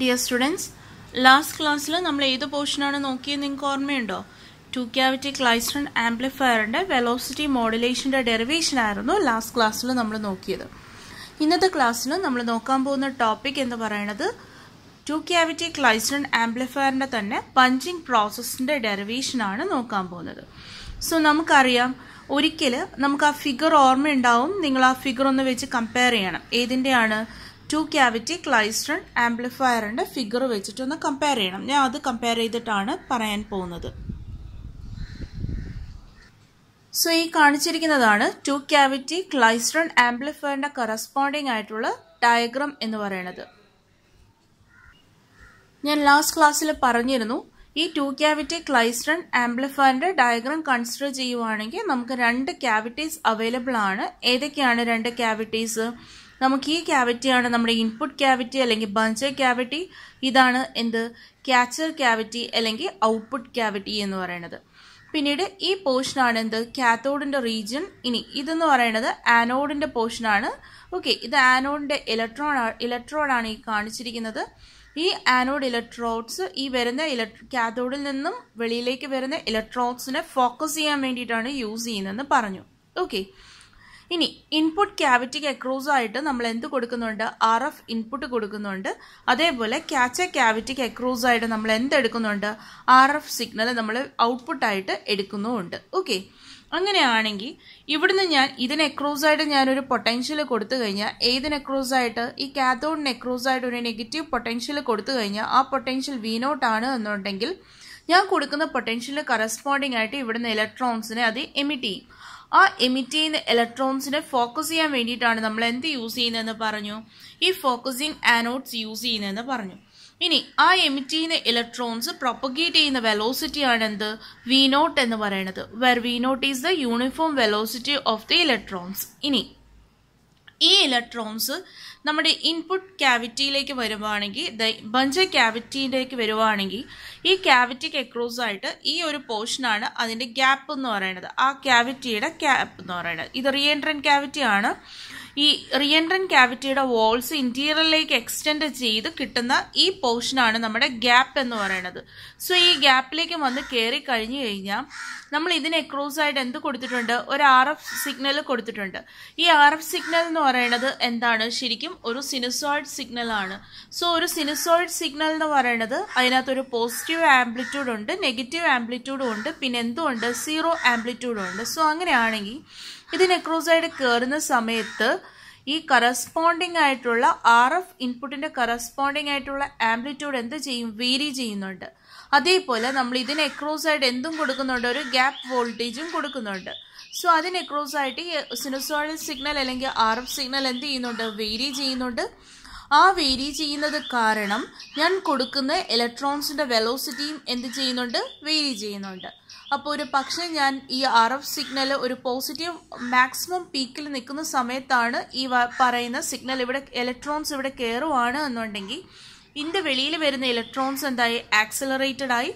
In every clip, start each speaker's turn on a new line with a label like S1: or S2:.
S1: Dear students last ക്ലാസ്സിൽ നമ്മൾ ഏത് പോർഷനാണ് നോക്കിയത് നിങ്ങൾക്ക് ഓർമ്മയുണ്ടോ? ടു ക്യാവിറ്റി ക്ലൈസ്ട്രൺ ആംപ്ലിഫയറിന്റെ വെലോസിറ്റി മോഡുലേഷന്റെ ഡെറിവേഷൻ ആയിരുന്നു ലാസ്റ്റ് ക്ലാസ്സിൽ നമ്മൾ നോക്കിയത്. ഇന്നത്തെ ക്ലാസ്സിൽ നമ്മൾ നോക്കാൻ പോകുന്ന ടോപ്പിക് എന്ന് പറയുന്നത് ടു ക്യാവിറ്റി ക്ലൈസ്ട്രൺ ആംപ്ലിഫയറിന്റെ തന്നെ പഞ്ചിങ് പ്രോസസ്സിന്റെ ഡെറിവേഷൻ ആണ് നോക്കാൻ പോകുന്നത്. സോ നമുക്കറിയാം ഒരിക്കൽ നമുക്ക് ആ ഫിഗർ ഓർമ്മയുണ്ടാവും നിങ്ങൾ ആ ഫിഗർ ഒന്ന് വെച്ച് കമ്പയർ ചെയ്യണം. ഏതിന്റെയാണ് ടു ക്യാവിറ്റി ക്ലൈസ്ട്രൺ ആംപ്ലിഫയറിന്റെ ഫിഗർ വെച്ചിട്ടൊന്ന് കമ്പയർ ചെയ്യണം. ഞാൻ അത് കമ്പയർ ചെയ്തിട്ടാണ് പറയാൻ പോകുന്നത്. സോ ഈ കാണിച്ചിരിക്കുന്നതാണ് ടു ക്യാവിറ്റി ക്ലൈസ്ട്രൺ ആംപ്ലിഫയറിന്റെ കറസ്പോണ്ടിങ് ആയിട്ടുള്ള ഡയഗ്രം എന്ന് പറയുന്നത്. ഞാൻ ലാസ്റ്റ് ക്ലാസ്സിൽ പറഞ്ഞിരുന്നു ഈ ടു ക്യാവിറ്റി ക്ലൈസ്ട്രൺ ആംപ്ലിഫയറിന്റെ ഡയഗ്രാം കൺസിഡർ ചെയ്യുവാണെങ്കിൽ നമുക്ക് രണ്ട് ക്യാവിറ്റീസ് അവൈലബിൾ ആണ്. ഏതൊക്കെയാണ് രണ്ട് ക്യാവിറ്റീസ് നമുക്ക് ഈ ക്യാവിറ്റിയാണ് നമ്മുടെ ഇൻപുട്ട് ക്യാവിറ്റി അല്ലെങ്കിൽ ബഞ്ചർ ക്യാവിറ്റി ഇതാണ് എന്ത്? ക്യാച്ചർ ക്യാവിറ്റി അല്ലെങ്കിൽ ഔട്ട്പുട്ട് ക്യാവിറ്റി എന്ന് പറയുന്നത്. പിന്നീട് ഈ പോർഷനാണ് എന്ത്? കാത്തോഡിന്റെ റീജിയൻ ഇനി ഇതെന്ന് പറയുന്നത് ആനോഡിന്റെ പോർഷനാണ് ഓക്കെ ഇത് ആനോഡിന്റെ ഇലക്ട്രോൺ ഇലക്ട്രോഡാണ് ഈ കാണിച്ചിരിക്കുന്നത്. ഈ ആനോഡ് ഇലക്ട്രോഡ്സ് ഈ വരുന്ന ഇലക്ട്രോ കാത്തോഡിൽ നിന്നും വെളിയിലേക്ക് വരുന്ന ഇലക്ട്രോഡ്സിനെ ഫോക്കസ് ചെയ്യാൻ വേണ്ടിയിട്ടാണ് യൂസ് ചെയ്യുന്നതെന്ന് പറഞ്ഞു. ഓക്കെ ഇനി ഇൻപുട്ട് ക്യാവിറ്റിക്ക് അക്രോസ് ആയിട്ട് നമ്മൾ എന്ത് കൊടുക്കുന്നുണ്ട്? ആർ എഫ് ഇൻപുട്ട് കൊടുക്കുന്നുണ്ട്. അതേപോലെ ക്യാച്ച ക്യാവിറ്റിക്ക് അക്രോസ് ആയിട്ട് നമ്മൾ എന്ത് എടുക്കുന്നുണ്ട്? ആർ എഫ് സിഗ്നൽ നമ്മൾ ഔട്ട്പുട്ടായിട്ട് എടുക്കുന്നുമുണ്ട്. ഓക്കെ അങ്ങനെയാണെങ്കിൽ ഇവിടുന്ന് ഞാൻ ഇതിന് എക്രോസ് ആയിട്ട് ഞാനൊരു പൊട്ടൻഷ്യൽ കൊടുത്തു കഴിഞ്ഞാൽ ഏതിന് എക്രോസ് ആയിട്ട്? ഈ കാത്തോഡിന് എക്രോസ് ആയിട്ട് ഒരു നെഗറ്റീവ് പൊട്ടൻഷ്യൽ കൊടുത്തു കഴിഞ്ഞാൽ ആ പൊട്ടൻഷ്യൽ വി ആണ് എന്നുണ്ടെങ്കിൽ ഞാൻ കൊടുക്കുന്ന പൊട്ടൻഷ്യൽ കറസ്പോണ്ടിങ് ആയിട്ട് ഇവിടുന്ന് ഇലക്ട്രോൺസിനെ അത് എമിറ്റ് ചെയ്യും. ആ എമിറ്റ് ചെയ്യുന്ന ഇലക്ട്രോൺസിനെ ഫോക്കസ് ചെയ്യാൻ വേണ്ടിയിട്ടാണ് നമ്മൾ എന്ത് യൂസ് ചെയ്യുന്നതെന്ന് പറഞ്ഞു? ഈ ഫോക്കസിങ് ആനോഡ്സ് യൂസ് ചെയ്യുന്നതെന്ന് പറഞ്ഞു. ഇനി ആ എമിറ്റ് ചെയ്യുന്ന ഇലക്ട്രോൺസ് പ്രൊപ്പഗേറ്റ് ചെയ്യുന്ന വെലോസിറ്റി ആണ് എന്ത്? വി നോട്ട് എന്ന് പറയുന്നത് where V naught is the uniform velocity of the electrons ഇനി ഈ ഇലക്ട്രോൺസ് നമ്മുടെ ഇൻപുട്ട് ക്യാവിറ്റിയിലേക്ക് വരുവാണെങ്കിൽ ബഞ്ച് ക്യാവിറ്റിയിലേക്ക് വരുവാണെങ്കിൽ ഈ ക്യാവിറ്റിക്ക് അക്രോസ് ആയിട്ട് ഈ ഒരു പോർഷനാണ് അതിന്റെ ഗ്യാപ്പ് എന്ന് പറയുന്നത്. ആ ക്യാവിറ്റിയുടെ ഗ്യാപ്പ് എന്ന് പറയുന്നത്. ഇത് റിയൻട്രൻ ക്യാവിറ്റി ആണ്. ഈ റിയൻട്രൻ ക്യാവിറ്റിയുടെ വോൾസ് ഇന്റീരിയറിലേക്ക് എക്സ്റ്റെൻഡ് ചെയ്ത് കിട്ടുന്ന ഈ പോർഷനാണ് നമ്മുടെ ഗ്യാപ്പ് എന്ന് പറയുന്നത്. സോ ഈ ഗ്യാപ്പിലേക്ക് വന്ന് കയറി കഴിഞ്ഞു കഴിഞ്ഞാൽ നമ്മൾ ഇതിനെ അക്രോസ് ആയിട്ട് എന്ത് കൊടുത്തിട്ടുണ്ട്? ഒരു ആർ എഫ് സിഗ്നൽ കൊടുത്തിട്ടുണ്ട്. ഈ ആർ എഫ് സിഗ്നൽ എന്ന് പറയുന്നത് എന്താണ്? ശരിക്കും ഒരു സിനുസോയിഡ് സിഗ്നൽ ആണ്. സോ ഒരു സിനുസോയിഡ് സിഗ്നൽ എന്ന് പറയുന്നത് അതിനകത്തൊരു പോസിറ്റീവ് ആംപ്ലിറ്റ്യൂഡ് ഉണ്ട് നെഗറ്റീവ് ആംപ്ലിറ്റ്യൂഡും ഉണ്ട് പിന്നെ എന്തുകൊണ്ട് സീറോ ആംപ്ലിറ്റ്യൂഡും ഉണ്ട്. സോ അങ്ങനെയാണെങ്കിൽ ഇതിന് നെക്രോസൈഡ് കയറുന്ന സമയത്ത് ഈ കറസ്പോണ്ടിങ് ആയിട്ടുള്ള ആർ എഫ് ഇൻപുട്ടിന്റെ കറസ്പോണ്ടിങ് ആയിട്ടുള്ള ആംപ്ലിറ്റ്യൂഡ് എന്ത് ചെയ്യും? വേരി ചെയ്യുന്നുണ്ട്. അതേപോലെ നമ്മൾ ഇതിന് എക്രോസ് ആയിട്ട് എന്തും കൊടുക്കുന്നുണ്ട്? ഒരു ഗ്യാപ്പ് വോൾട്ടേജും കൊടുക്കുന്നുണ്ട്. സോ അതിന് എക്രോസ് ആയിട്ട് ഈ സിനുസോയിഡൽ സിഗ്നൽ അല്ലെങ്കിൽ ആർ എഫ് സിഗ്നൽ എന്ത് ചെയ്യുന്നുണ്ട്? വേരി ചെയ്യുന്നുണ്ട്. ആ വേരി ചെയ്യുന്നത് കാരണം ഞാൻ കൊടുക്കുന്ന ഇലക്ട്രോൺസിന്റെ വെലോസിറ്റിയും എന്ത് ചെയ്യുന്നുണ്ട്? വേരി ചെയ്യുന്നുണ്ട്. അപ്പോൾ ഒരു പക്ഷേ ഞാൻ ഈ ആർ എഫ് സിഗ്നൽ ഒരു പോസിറ്റീവ് മാക്സിമം പീക്കിൽ നിൽക്കുന്ന സമയത്താണ് ഈ പറയുന്ന സിഗ്നൽ ഇവിടെ ഇലക്ട്രോൺസ് ഇവിടെ കയറുവാണ് എന്നുണ്ടെങ്കിൽ ഇതിന്റെ വെളിയിൽ വരുന്ന ഇലക്ട്രോൺസ് എന്തായി? ആക്സലറേറ്റഡ് ആയി.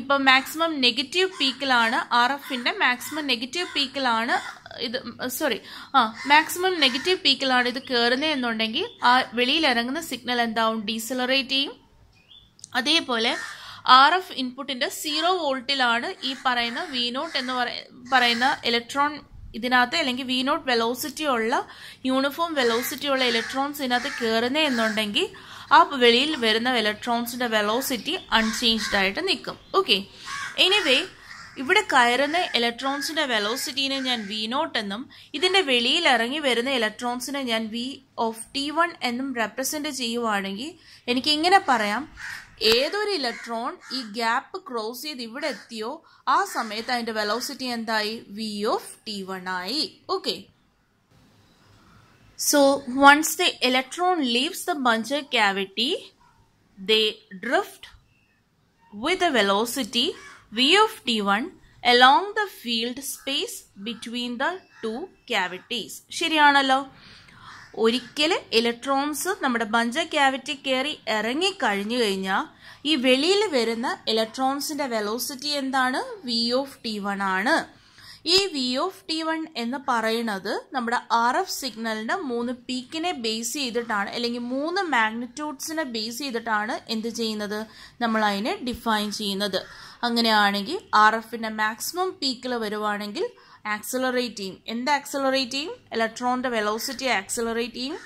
S1: ഇപ്പം മാക്സിമം നെഗറ്റീവ് പീക്കിലാണ് ആർ എഫിന്റെ മാക്സിമം നെഗറ്റീവ് പീക്കിലാണ് ഇത് സോറി ആ മാക്സിമം നെഗറ്റീവ് പീക്കിലാണ് ഇത് കയറുന്നത് എന്നുണ്ടെങ്കിൽ ആ വെളിയിൽ ഇറങ്ങുന്ന സിഗ്നൽ എന്താവും? ഡീസലറേറ്റ് ചെയ്യും. അതേപോലെ ആർ എഫ് ഇൻപുട്ടിന്റെ സീറോ വോൾട്ടിലാണ് ഈ പറയുന്ന വി നോട്ട് എന്ന് പറയുന്ന ഇലക്ട്രോൺ ഇതിനകത്ത് അല്ലെങ്കിൽ വി നോട്ട് വെലോസിറ്റി ഉള്ള യൂണിഫോം വെലോസിറ്റി ഉള്ള ഇലക്ട്രോൺസ് ഇതിനകത്ത് കയറുന്നേ എന്നുണ്ടെങ്കിൽ ആ വെളിയിൽ വരുന്ന ഇലക്ട്രോൺസിന്റെ വെലോസിറ്റി അൺചേഞ്ച്ഡ് ആയിട്ട് നിൽക്കും. ഓക്കെ എനിവേ ഇവിടെ കയറുന്ന ഇലക്ട്രോൺസിന്റെ വെലോസിറ്റീനെ ഞാൻ വി നോട്ട് എന്നും ഇതിന്റെ വെളിയിൽ ഇറങ്ങി വരുന്ന ഇലക്ട്രോൺസിനെ ഞാൻ വി ഓഫ് ടി വൺ എന്നും റെപ്രസെന്റ് ചെയ്യുവാണെങ്കിൽ എനിക്ക് ഇങ്ങനെ പറയാം. ഏതൊരു ഇലക്ട്രോൺ ഈ ഗ്യാപ്പ് ക്രോസ് ചെയ്ത് ഇവിടെ എത്തിയോ ആ സമയത്ത് അതിന്റെ വെലോസിറ്റി എന്തായി? വി ഓഫ് ടി വൺ ആയി. Okay so once the electron leaves the buncher cavity they drift with a velocity v of t1 along the field space between the two cavities. ശരിയാണല്ലോ? ഒരിക്കൽ ഇലക്ട്രോൺസ് നമ്മുടെ ബഞ്ച cavity കയറി ഇറങ്ങിക്കഴിഞ്ഞു കഴിഞ്ഞാൽ ഈ വെളിയിൽ വരുന്ന ഇലക്ട്രോൺസിന്റെ വെലോസിറ്റി എന്താണ്? വി ഓഫ് ടി വൺ ആണ്. ഈ വി ഓഫ് ടി വൺ എന്ന് പറയുന്നത് നമ്മുടെ ആർ എഫ് സിഗ്നലിന്റെ മൂന്ന് പീക്കിനെ ബേസ് ചെയ്തിട്ടാണ് അല്ലെങ്കിൽ മൂന്ന് മാഗ്നിറ്റ്യൂഡ്സിനെ ബേസ് ചെയ്തിട്ടാണ് എന്ത് ചെയ്യുന്നത്? നമ്മൾ അതിനെ ഡിഫൈൻ ചെയ്യുന്നത്. അങ്ങനെയാണെങ്കിൽ ആർ എഫിന്റെ മാക്സിമം പീക്കിൽ വരുവാണെങ്കിൽ ആക്സലറേറ്റ് ചെയ്യും എന്ത് ആക്സലറേറ്റ് ചെയ്യും ഇലക്ട്രോണിന്റെ വെലോസിറ്റി ആക്സലറേറ്റ് ചെയ്യും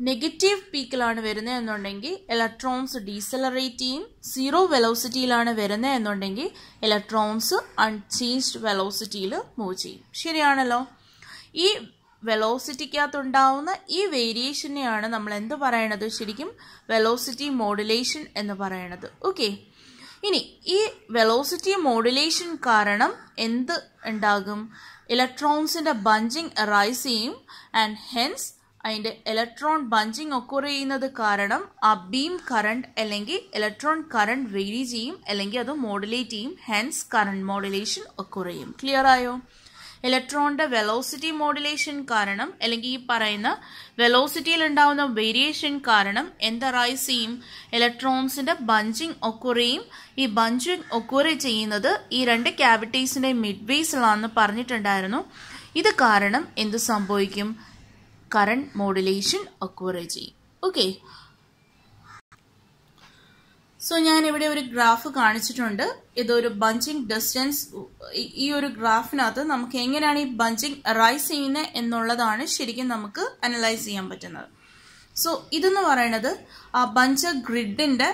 S1: നെഗറ്റീവ് പീക്കിലാണ് വരുന്നത് എന്നുണ്ടെങ്കിൽ ഇലക്ട്രോൺസ് ഡീസലറേറ്റ് ചെയ്യും സീറോ വെലോസിറ്റിയിലാണ് വരുന്നത് എന്നുണ്ടെങ്കിൽ ഇലക്ട്രോൺസ് അൺചേഞ്ച്ഡ് വെലോസിറ്റിയിൽ മൂവ് ചെയ്യും. ശരിയാണല്ലോ? ഈ വെലോസിറ്റിക്കകത്തുണ്ടാവുന്ന ഈ വേരിയേഷനെയാണ് നമ്മൾ എന്ത് പറയണത്? ശരിക്കും വെലോസിറ്റി മോഡുലേഷൻ എന്ന് പറയണത്. ഓക്കെ ഇനി ഈ വെലോസിറ്റി മോഡുലേഷൻ കാരണം എന്ത് ഉണ്ടാകും? ഇലക്ട്രോൺസിന്റെ ബഞ്ചിങ് റൈസ് ചെയ്യും ആൻഡ് ഹെൻസ് അതിന്റെ ഇലക്ട്രോൺ ബഞ്ചിങ് ഒക്കെ ചെയ്യുന്നത് കാരണം ആ ബീം കറണ്ട് അല്ലെങ്കിൽ ഇലക്ട്രോൺ കറണ്ട് വേരി ചെയ്യും അല്ലെങ്കിൽ അത് മോഡുലേറ്റ് ചെയ്യും ഹെൻസ് കറണ്ട് മോഡുലേഷൻ ഒക്കെ ചെയ്യും. ക്ലിയർ ആയോ? ഇലക്ട്രോണിന്റെ വെലോസിറ്റി മോഡുലേഷൻ കാരണം അല്ലെങ്കിൽ ഈ പറയുന്ന വെലോസിറ്റിയിൽ ഉണ്ടാവുന്ന വേരിയേഷൻ കാരണം എന്ത് റൈസ് ചെയ്യും ഇലക്ട്രോൺസിന്റെ ബഞ്ചിങ് ഒക്കുറയും ഈ ബഞ്ചിങ് ഒക്കുറ ചെയ്യുന്നത് ഈ രണ്ട് ക്യാവിറ്റീസിന്റെ മിഡ് ബേസിലാണെന്ന് പറഞ്ഞിട്ടുണ്ടായിരുന്നു. ഇത് കാരണം എന്ത് സംഭവിക്കും? കറണ്ട് മോഡുലേഷൻ ഒക്കുറ ചെയ്യും. ഓക്കെ സോ ഞാൻ ഇവിടെ ഒരു ഗ്രാഫ് കാണിച്ചിട്ടുണ്ട്. ഇതൊരു ബഞ്ചിങ് ഡിസ്റ്റൻസ് ഈ ഒരു ഗ്രാഫിനകത്ത് നമുക്ക് എങ്ങനെയാണ് ഈ ബഞ്ചിങ് റൈസ് ചെയ്യുന്നത് എന്നുള്ളതാണ് ശരിക്കും നമുക്ക് അനലൈസ് ചെയ്യാൻ പറ്റുന്നത്. സോ ഇതെന്ന് പറയുന്നത് ആ ബഞ്ച് ഗ്രിഡിന്റെ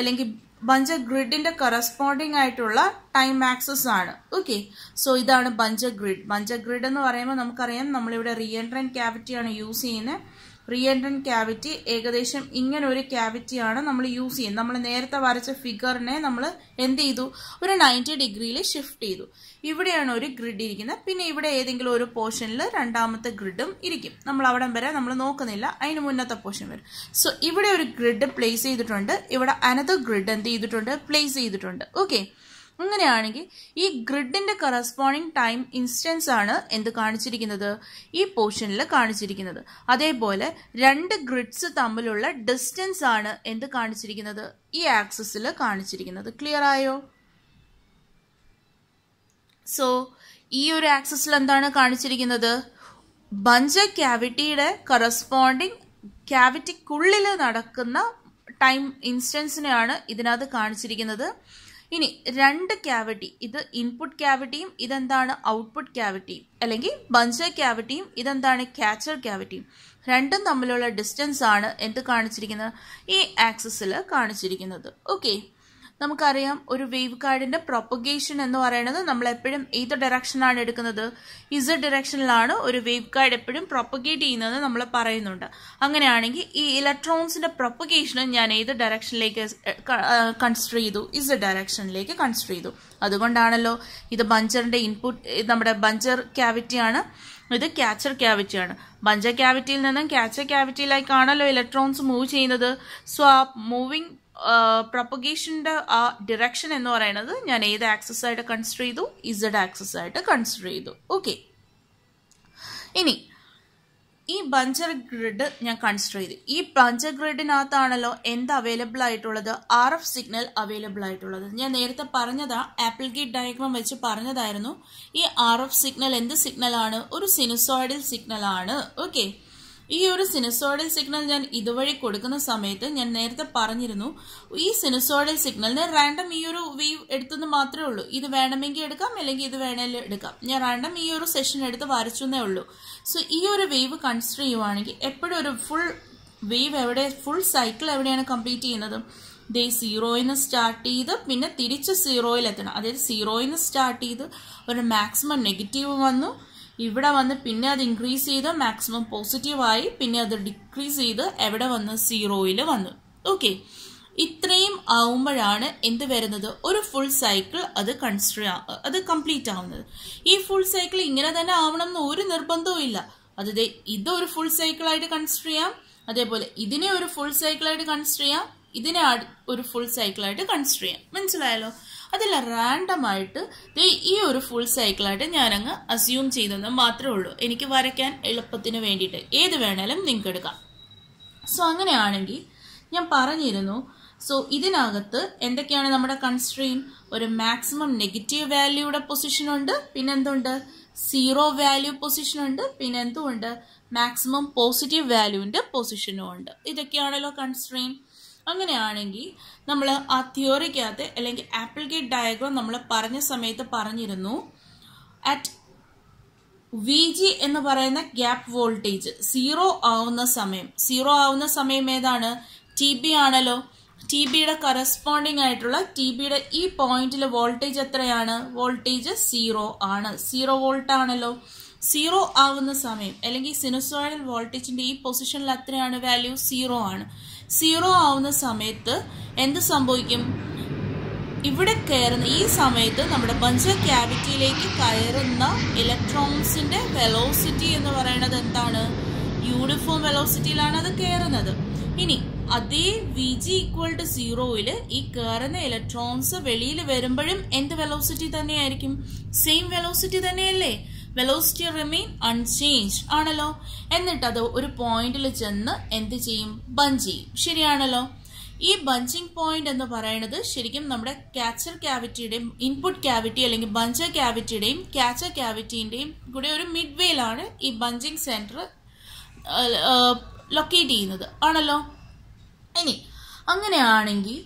S1: അല്ലെങ്കിൽ ബഞ്ച് ഗ്രിഡിന്റെ കറസ്പോണ്ടിങ് ആയിട്ടുള്ള ടൈം ആക്സസ് ആണ്. ഓക്കെ സോ ഇതാണ് ബഞ്ച് ഗ്രിഡ് ബഞ്ച് ഗ്രിഡ് എന്ന് പറയുമ്പോൾ നമുക്കറിയാം നമ്മളിവിടെ റീഎൻട്രൻ ക്യാവിറ്റിയാണ് യൂസ് ചെയ്യുന്നത്. റീഎൻട്രൻ ക്യാവിറ്റി ഏകദേശം ഇങ്ങനെ ഒരു ക്യാവിറ്റിയാണ് നമ്മൾ യൂസ് ചെയ്യുന്നത്. നമ്മൾ നേരത്തെ വരച്ച ഫിഗറിനെ നമ്മൾ എന്ത് ചെയ്തു? ഒരു നയന്റി ഡിഗ്രിയിൽ ഷിഫ്റ്റ് ചെയ്തു. ഇവിടെയാണ് ഒരു ഗ്രിഡ് ഇരിക്കുന്നത്. പിന്നെ ഇവിടെ ഏതെങ്കിലും ഒരു പോർഷനിൽ രണ്ടാമത്തെ ഗ്രിഡും ഇരിക്കും. നമ്മൾ അവിടം വരെ നമ്മൾ നോക്കുന്നില്ല. അതിന് മുന്നത്തെ പോർഷൻ വരും. സോ ഇവിടെ ഒരു ഗ്രിഡ് പ്ലേസ് ചെയ്തിട്ടുണ്ട്. ഇവിടെ അനദർ ഗ്രിഡ് എന്ത് ചെയ്തിട്ടുണ്ട്? പ്ലേസ് ചെയ്തിട്ടുണ്ട്. ഓക്കെ അങ്ങനെയാണെങ്കിൽ ഈ ഗ്രിഡിന്റെ കറസ്പോണ്ടിങ് ടൈം ഇൻസ്റ്റൻസ് ആണ് എന്ത് കാണിച്ചിരിക്കുന്നത്? ഈ പോർഷനിൽ കാണിച്ചിരിക്കുന്നത്. അതേപോലെ രണ്ട് ഗ്രിഡ്സ് തമ്മിലുള്ള ഡിസ്റ്റൻസ് ആണ് എന്ത് കാണിച്ചിരിക്കുന്നത്? ഈ ആക്സസിൽ കാണിച്ചിരിക്കുന്നത്. ക്ലിയർ ആയോ? സോ ഈ ഒരു ആക്സസിൽ എന്താണ് കാണിച്ചിരിക്കുന്നത്? ബഞ്ച് ക്യാവിറ്റിയുടെ കറസ്പോണ്ടിങ് ക്യാവിറ്റിക്കുള്ളിൽ നടക്കുന്ന ടൈം ഇൻസ്റ്റൻസിനെയാണ് ഇതിനകത്ത് കാണിച്ചിരിക്കുന്നത്. ഇനി രണ്ട് ക്യാവിറ്റി ഇത് ഇൻപുട്ട് ക്യാവിറ്റിയും ഇതെന്താണ് ഔട്ട്പുട്ട് ക്യാവിറ്റിയും അല്ലെങ്കിൽ ബഞ്ചർ ക്യാവിറ്റിയും ഇതെന്താണ് ക്യാച്ചർ ക്യാവിറ്റിയും രണ്ടും തമ്മിലുള്ള ഡിസ്റ്റൻസ് ആണ് എന്ത് കാണിച്ചിരിക്കുന്നത്? ഈ ആക്സസിൽ കാണിച്ചിരിക്കുന്നത്. ഓക്കെ നമുക്കറിയാം ഒരു വേവ് കാർഡിന്റെ പ്രൊപ്പഗേഷൻ എന്ന് പറയുന്നത് നമ്മൾ എപ്പോഴും ഏത് ഡയറക്ഷനാണ് എടുക്കുന്നത്? ഇസഡ് ഡയറക്ഷനിലാണ് ഒരു വേവ് കാർഡ് എപ്പോഴും പ്രൊപ്പഗേറ്റ് ചെയ്യുന്നത് നമ്മൾ പറയുന്നുണ്ട്. അങ്ങനെയാണെങ്കിൽ ഈ ഇലക്ട്രോൺസിന്റെ പ്രൊപ്പഗേഷനും ഞാൻ ഏത് ഡയറക്ഷനിലേക്ക് കൺസിഡർ ചെയ്തു? ഇസഡ് ഡയറക്ഷനിലേക്ക് കൺസിഡർ ചെയ്തു. അതുകൊണ്ടാണല്ലോ ഇത് ബഞ്ചറിന്റെ ഇൻപുട്ട് നമ്മുടെ ബഞ്ചർ ക്യാവിറ്റിയാണ് ഇത് ക്യാച്ചർ ക്യാവിറ്റിയാണ് ബഞ്ചർ ക്യാവിറ്റിയിൽ നിന്നും ക്യാച്ചർ ക്യാവിറ്റിയിലേക്കാണല്ലോ ഇലക്ട്രോൺസ് മൂവ് ചെയ്യുന്നത്? സോ ആ മൂവിങ് പ്രൊപ്പഗേഷന്റെ ആ ഡിറക്ഷൻ എന്ന് പറയുന്നത് ഞാൻ ഏത് ആക്സസ് ആയിട്ട് കൺസിഡർ ചെയ്തു? ഇസഡ് ആക്സസ് ആയിട്ട് കൺസിഡർ ചെയ്തു. ഓക്കെ ഇനി ഈ ബഞ്ചർ ഗ്രിഡ് ഞാൻ കൺസിഡർ ചെയ്തു. ഈ ബഞ്ചർ ഗ്രിഡിനകത്താണല്ലോ എന്ത് അവൈലബിൾ ആയിട്ടുള്ളത്? ആർ എഫ് സിഗ്നൽ അവൈലബിൾ ആയിട്ടുള്ളത്. ഞാൻ നേരത്തെ പറഞ്ഞതാ ആപ്പിൾ ഗേറ്റ് ഡയഗ്രാം വെച്ച് പറഞ്ഞതായിരുന്നു. ഈ ആർ എഫ് സിഗ്നൽ എന്ത് സിഗ്നൽ ആണ്? ഒരു സിനുസോയിഡൽ സിഗ്നൽ ആണ്. ഓക്കെ ഈ ഒരു സിനുസോയിഡൽ സിഗ്നൽ ഞാൻ ഇതുവഴി കൊടുക്കുന്ന സമയത്ത് ഞാൻ നേരത്തെ പറഞ്ഞിരുന്നു ഈ സിനുസോയിഡൽ സിഗ്നലിന് റാൻഡം ഈ ഒരു വേവ് എടുത്തെന്ന് മാത്രമേ ഉള്ളൂ. ഇത് വേണമെങ്കിൽ എടുക്കാം അല്ലെങ്കിൽ ഇത് വേണമെങ്കിൽ എടുക്കാം. ഞാൻ റാൻഡം ഈ ഒരു സെഷൻ എടുത്ത് വരച്ചു എന്നേ ഉള്ളൂ. സോ ഈ ഒരു വേവ് കൺസിഡർ ചെയ്യുവാണെങ്കിൽ എപ്പോഴും ഒരു ഫുൾ വേവ് എവിടെ ഫുൾ സൈക്കിൾ എവിടെയാണ് കംപ്ലീറ്റ് ചെയ്യുന്നത്? ദേ സീറോയിൽ നിന്ന് സ്റ്റാർട്ട് ചെയ്ത് പിന്നെ തിരിച്ച് സീറോയിൽ എത്തണം അതായത് സീറോയിൽ നിന്ന് സ്റ്റാർട്ട് ചെയ്ത് ഒരു മാക്സിമം നെഗറ്റീവ് വന്നു. ഇവിടെ വന്ന് പിന്നെ അത് ഇൻക്രീസ് ചെയ്ത് മാക്സിമം പോസിറ്റീവായി പിന്നെ അത് ഡിക്രീസ് ചെയ്ത് എവിടെ വന്ന് സീറോയിൽ വന്നു. ഓക്കെ ഇത്രയും ആവുമ്പോഴാണ് എന്ത് വരുന്നത്? ഒരു ഫുൾ സൈക്കിൾ അത് കൺസിഡർ അത് കംപ്ലീറ്റ് ആവുന്നത്. ഈ ഫുൾ സൈക്കിൾ ഇങ്ങനെ തന്നെ ആവണം എന്ന് ഒരു നിർബന്ധവും ഇല്ല. അത് ഇതൊരു ഫുൾ സൈക്കിളായിട്ട് കൺസിഡർ ചെയ്യാം. അതേപോലെ ഇതിനെ ഒരു ഫുൾ സൈക്കിളായിട്ട് കൺസിഡർ ചെയ്യാം. ഇതിനെ ഒരു ഫുൾ സൈക്കിളായിട്ട് കൺസിഡർ ചെയ്യാം. മനസ്സിലായല്ലോ? അതിൽ റാൻഡം ആയിട്ട് ഈ ഒരു ഫുൾ സൈക്കിളായിട്ട് ഞാനങ്ങ് അസ്യൂം ചെയ്തെന്ന് മാത്രമേ ഉള്ളൂ. എനിക്ക് വരയ്ക്കാൻ എളുപ്പത്തിന് വേണ്ടിയിട്ട്. ഏത് വേണേലും നിങ്ങൾക്ക് എടുക്കാം. സോ അങ്ങനെയാണെങ്കിൽ ഞാൻ പറഞ്ഞിരുന്നു. സോ ഇതിനകത്ത് എന്തൊക്കെയാണ് നമ്മുടെ കൺസ്ട്രെയിൻ ഒരു മാക്സിമം നെഗറ്റീവ് വാല്യൂയുടെ പൊസിഷനുണ്ട് പിന്നെ എന്തുണ്ട്? സീറോ വാല്യൂ പൊസിഷനുണ്ട് പിന്നെ എന്തുണ്ട്? മാക്സിമം പോസിറ്റീവ് വാല്യൂവിന്റെ പൊസിഷനും ഉണ്ട്. ഇതൊക്കെയാണല്ലോ കൺസ്ട്രെയിൻ അങ്ങനെയാണെങ്കിൽ നമ്മൾ ആ തിയോറിക്കകത്ത് അല്ലെങ്കിൽ ആപ്ലിക്കേറ്റ് ഡയഗ്രാം നമ്മൾ പറഞ്ഞ സമയത്ത് പറഞ്ഞിരുന്നു അറ്റ് വി ജി എന്ന് പറയുന്ന ഗ്യാപ്പ് വോൾട്ടേജ് സീറോ ആവുന്ന സമയം. സീറോ ആവുന്ന സമയം ഏതാണ്? ടി ബി ആണല്ലോ. ടി ബിയുടെ കറസ്പോണ്ടിങ് ആയിട്ടുള്ള ടി ബിയുടെ ഈ പോയിന്റിൽ വോൾട്ടേജ് എത്രയാണ്? വോൾട്ടേജ് സീറോ ആണ്. സീറോ വോൾട്ട് ആണല്ലോ. സീറോ ആവുന്ന സമയം അല്ലെങ്കിൽ സിനുസോയിഡൽ വോൾട്ടേജിന്റെ ഈ പൊസിഷനിൽ എത്രയാണ് വാല്യൂ സീറോ ആണ്. സീറോ ആവുന്ന സമയത്ത് എന്ത് സംഭവിക്കും? ഇവിടെ കയറുന്ന ഈ സമയത്ത് നമ്മുടെ പഞ്ച ക്യാവിറ്റിയിലേക്ക് കയറുന്ന ഇലക്ട്രോൺസിന്റെ വെലോസിറ്റി എന്ന് പറയുന്നത് എന്താണ്? യൂണിഫോം വെലോസിറ്റിയിലാണ് അത് കയറുന്നത്. ഇനി അതേ വി ജി ഈക്വൽ ടു സീറോയിൽ ഈ കയറുന്ന ഇലക്ട്രോൺസ് വെളിയിൽ വരുമ്പോഴും എന്ത് വെലോസിറ്റി തന്നെയായിരിക്കും? സെയിം വെലോസിറ്റി തന്നെയല്ലേ? വെലോസിറ്റി റിമെയിൻ അൺചേഞ്ച് ആണല്ലോ. എന്നിട്ട് അത് ഒരു പോയിന്റിൽ ചെന്ന് എന്ത് ചെയ്യും? ബഞ്ച് ചെയ്യും. ശരിയാണല്ലോ. ഈ ബഞ്ചിങ് പോയിന്റ് എന്ന് പറയുന്നത് ശരിക്കും നമ്മുടെ കാച്ചർ ക്യാവിറ്റിയുടെയും ഇൻപുട്ട് ക്യാവിറ്റി അല്ലെങ്കിൽ ബഞ്ചർ ക്യാവിറ്റിയുടെയും കാച്ചർ ക്യാവിറ്റിന്റെയും കൂടെ ഒരു മിഡ് വേയിലാണ് ഈ ബഞ്ചിങ് സെന്റർ ലൊക്കേറ്റ് ചെയ്യുന്നത്. ആണല്ലോ? ഇനി അങ്ങനെയാണെങ്കിൽ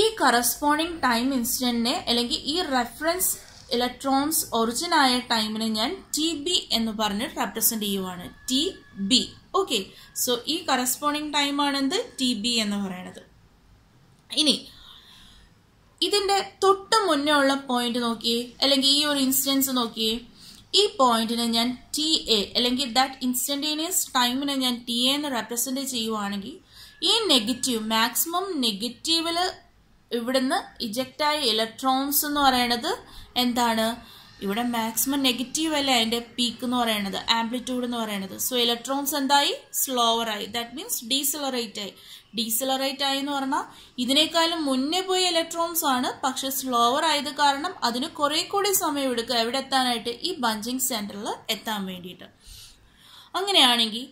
S1: ഈ കറസ്പോണ്ടിങ് ടൈം ഇൻസിഡന്റിനെ അല്ലെങ്കിൽ ഈ റെഫറൻസ് ഇലക്ട്രോൺസ് ഒറിജിൻ ആയ ടൈമിനെ ഞാൻ ടി ബി എന്ന് പറഞ്ഞ് റെപ്രസെന്റ് ചെയ്യുവാണ് ടി ബി ഓക്കെ സോ ഈ കറസ്പോണ്ടിങ് ടൈം എന്ത്? ടി ബി എന്ന് പറയണത്. ഇനി ഇതിന്റെ തൊട്ട് മുന്നേ ഉള്ള പോയിന്റ് നോക്കിയേ അല്ലെങ്കിൽ ഈ ഒരു ഇൻസ്റ്റൻസ് നോക്കിയേ ഈ പോയിന്റിനെ ഞാൻ ടി എ അല്ലെങ്കിൽ ദാറ്റ് ഇൻസ്റ്റന്റേനിയസ് ടൈമിനെ ഞാൻ ടി എന്ന് റെപ്രസെന്റ് ചെയ്യുവാണെങ്കിൽ ഈ നെഗറ്റീവ് മാക്സിമം നെഗറ്റീവിൽ ഇവിടുന്ന് ഇജക്റ്റായ ഇലക്ട്രോൺസ് എന്ന് പറയണത് എന്താണ്? ഇവിടെ മാക്സിമം നെഗറ്റീവ് അല്ലേ അതിന്റെ പീക്ക് എന്ന് പറയണത് ആംപ്ലിറ്റ്യൂഡ് എന്ന് പറയണത്. സോ ഇലക്ട്രോൺസ് എന്തായി? സ്ലോവറായി ദാറ്റ് മീൻസ് ഡീസിലറേറ്റ് ആയി. ഡീസിലറേറ്റ് ആയി എന്ന് പറഞ്ഞാൽ ഇതിനേക്കാളും മുന്നേ പോയ ഇലക്ട്രോൺസ് ആണ് പക്ഷെ സ്ലോവർ ആയത് കാരണം അതിന് കുറെ കൂടി സമയം എടുക്കുക. എവിടെ എത്താനായിട്ട്? ഈ ബഞ്ചിങ് സെന്ററിൽ എത്താൻ വേണ്ടിയിട്ട്. അങ്ങനെയാണെങ്കിൽ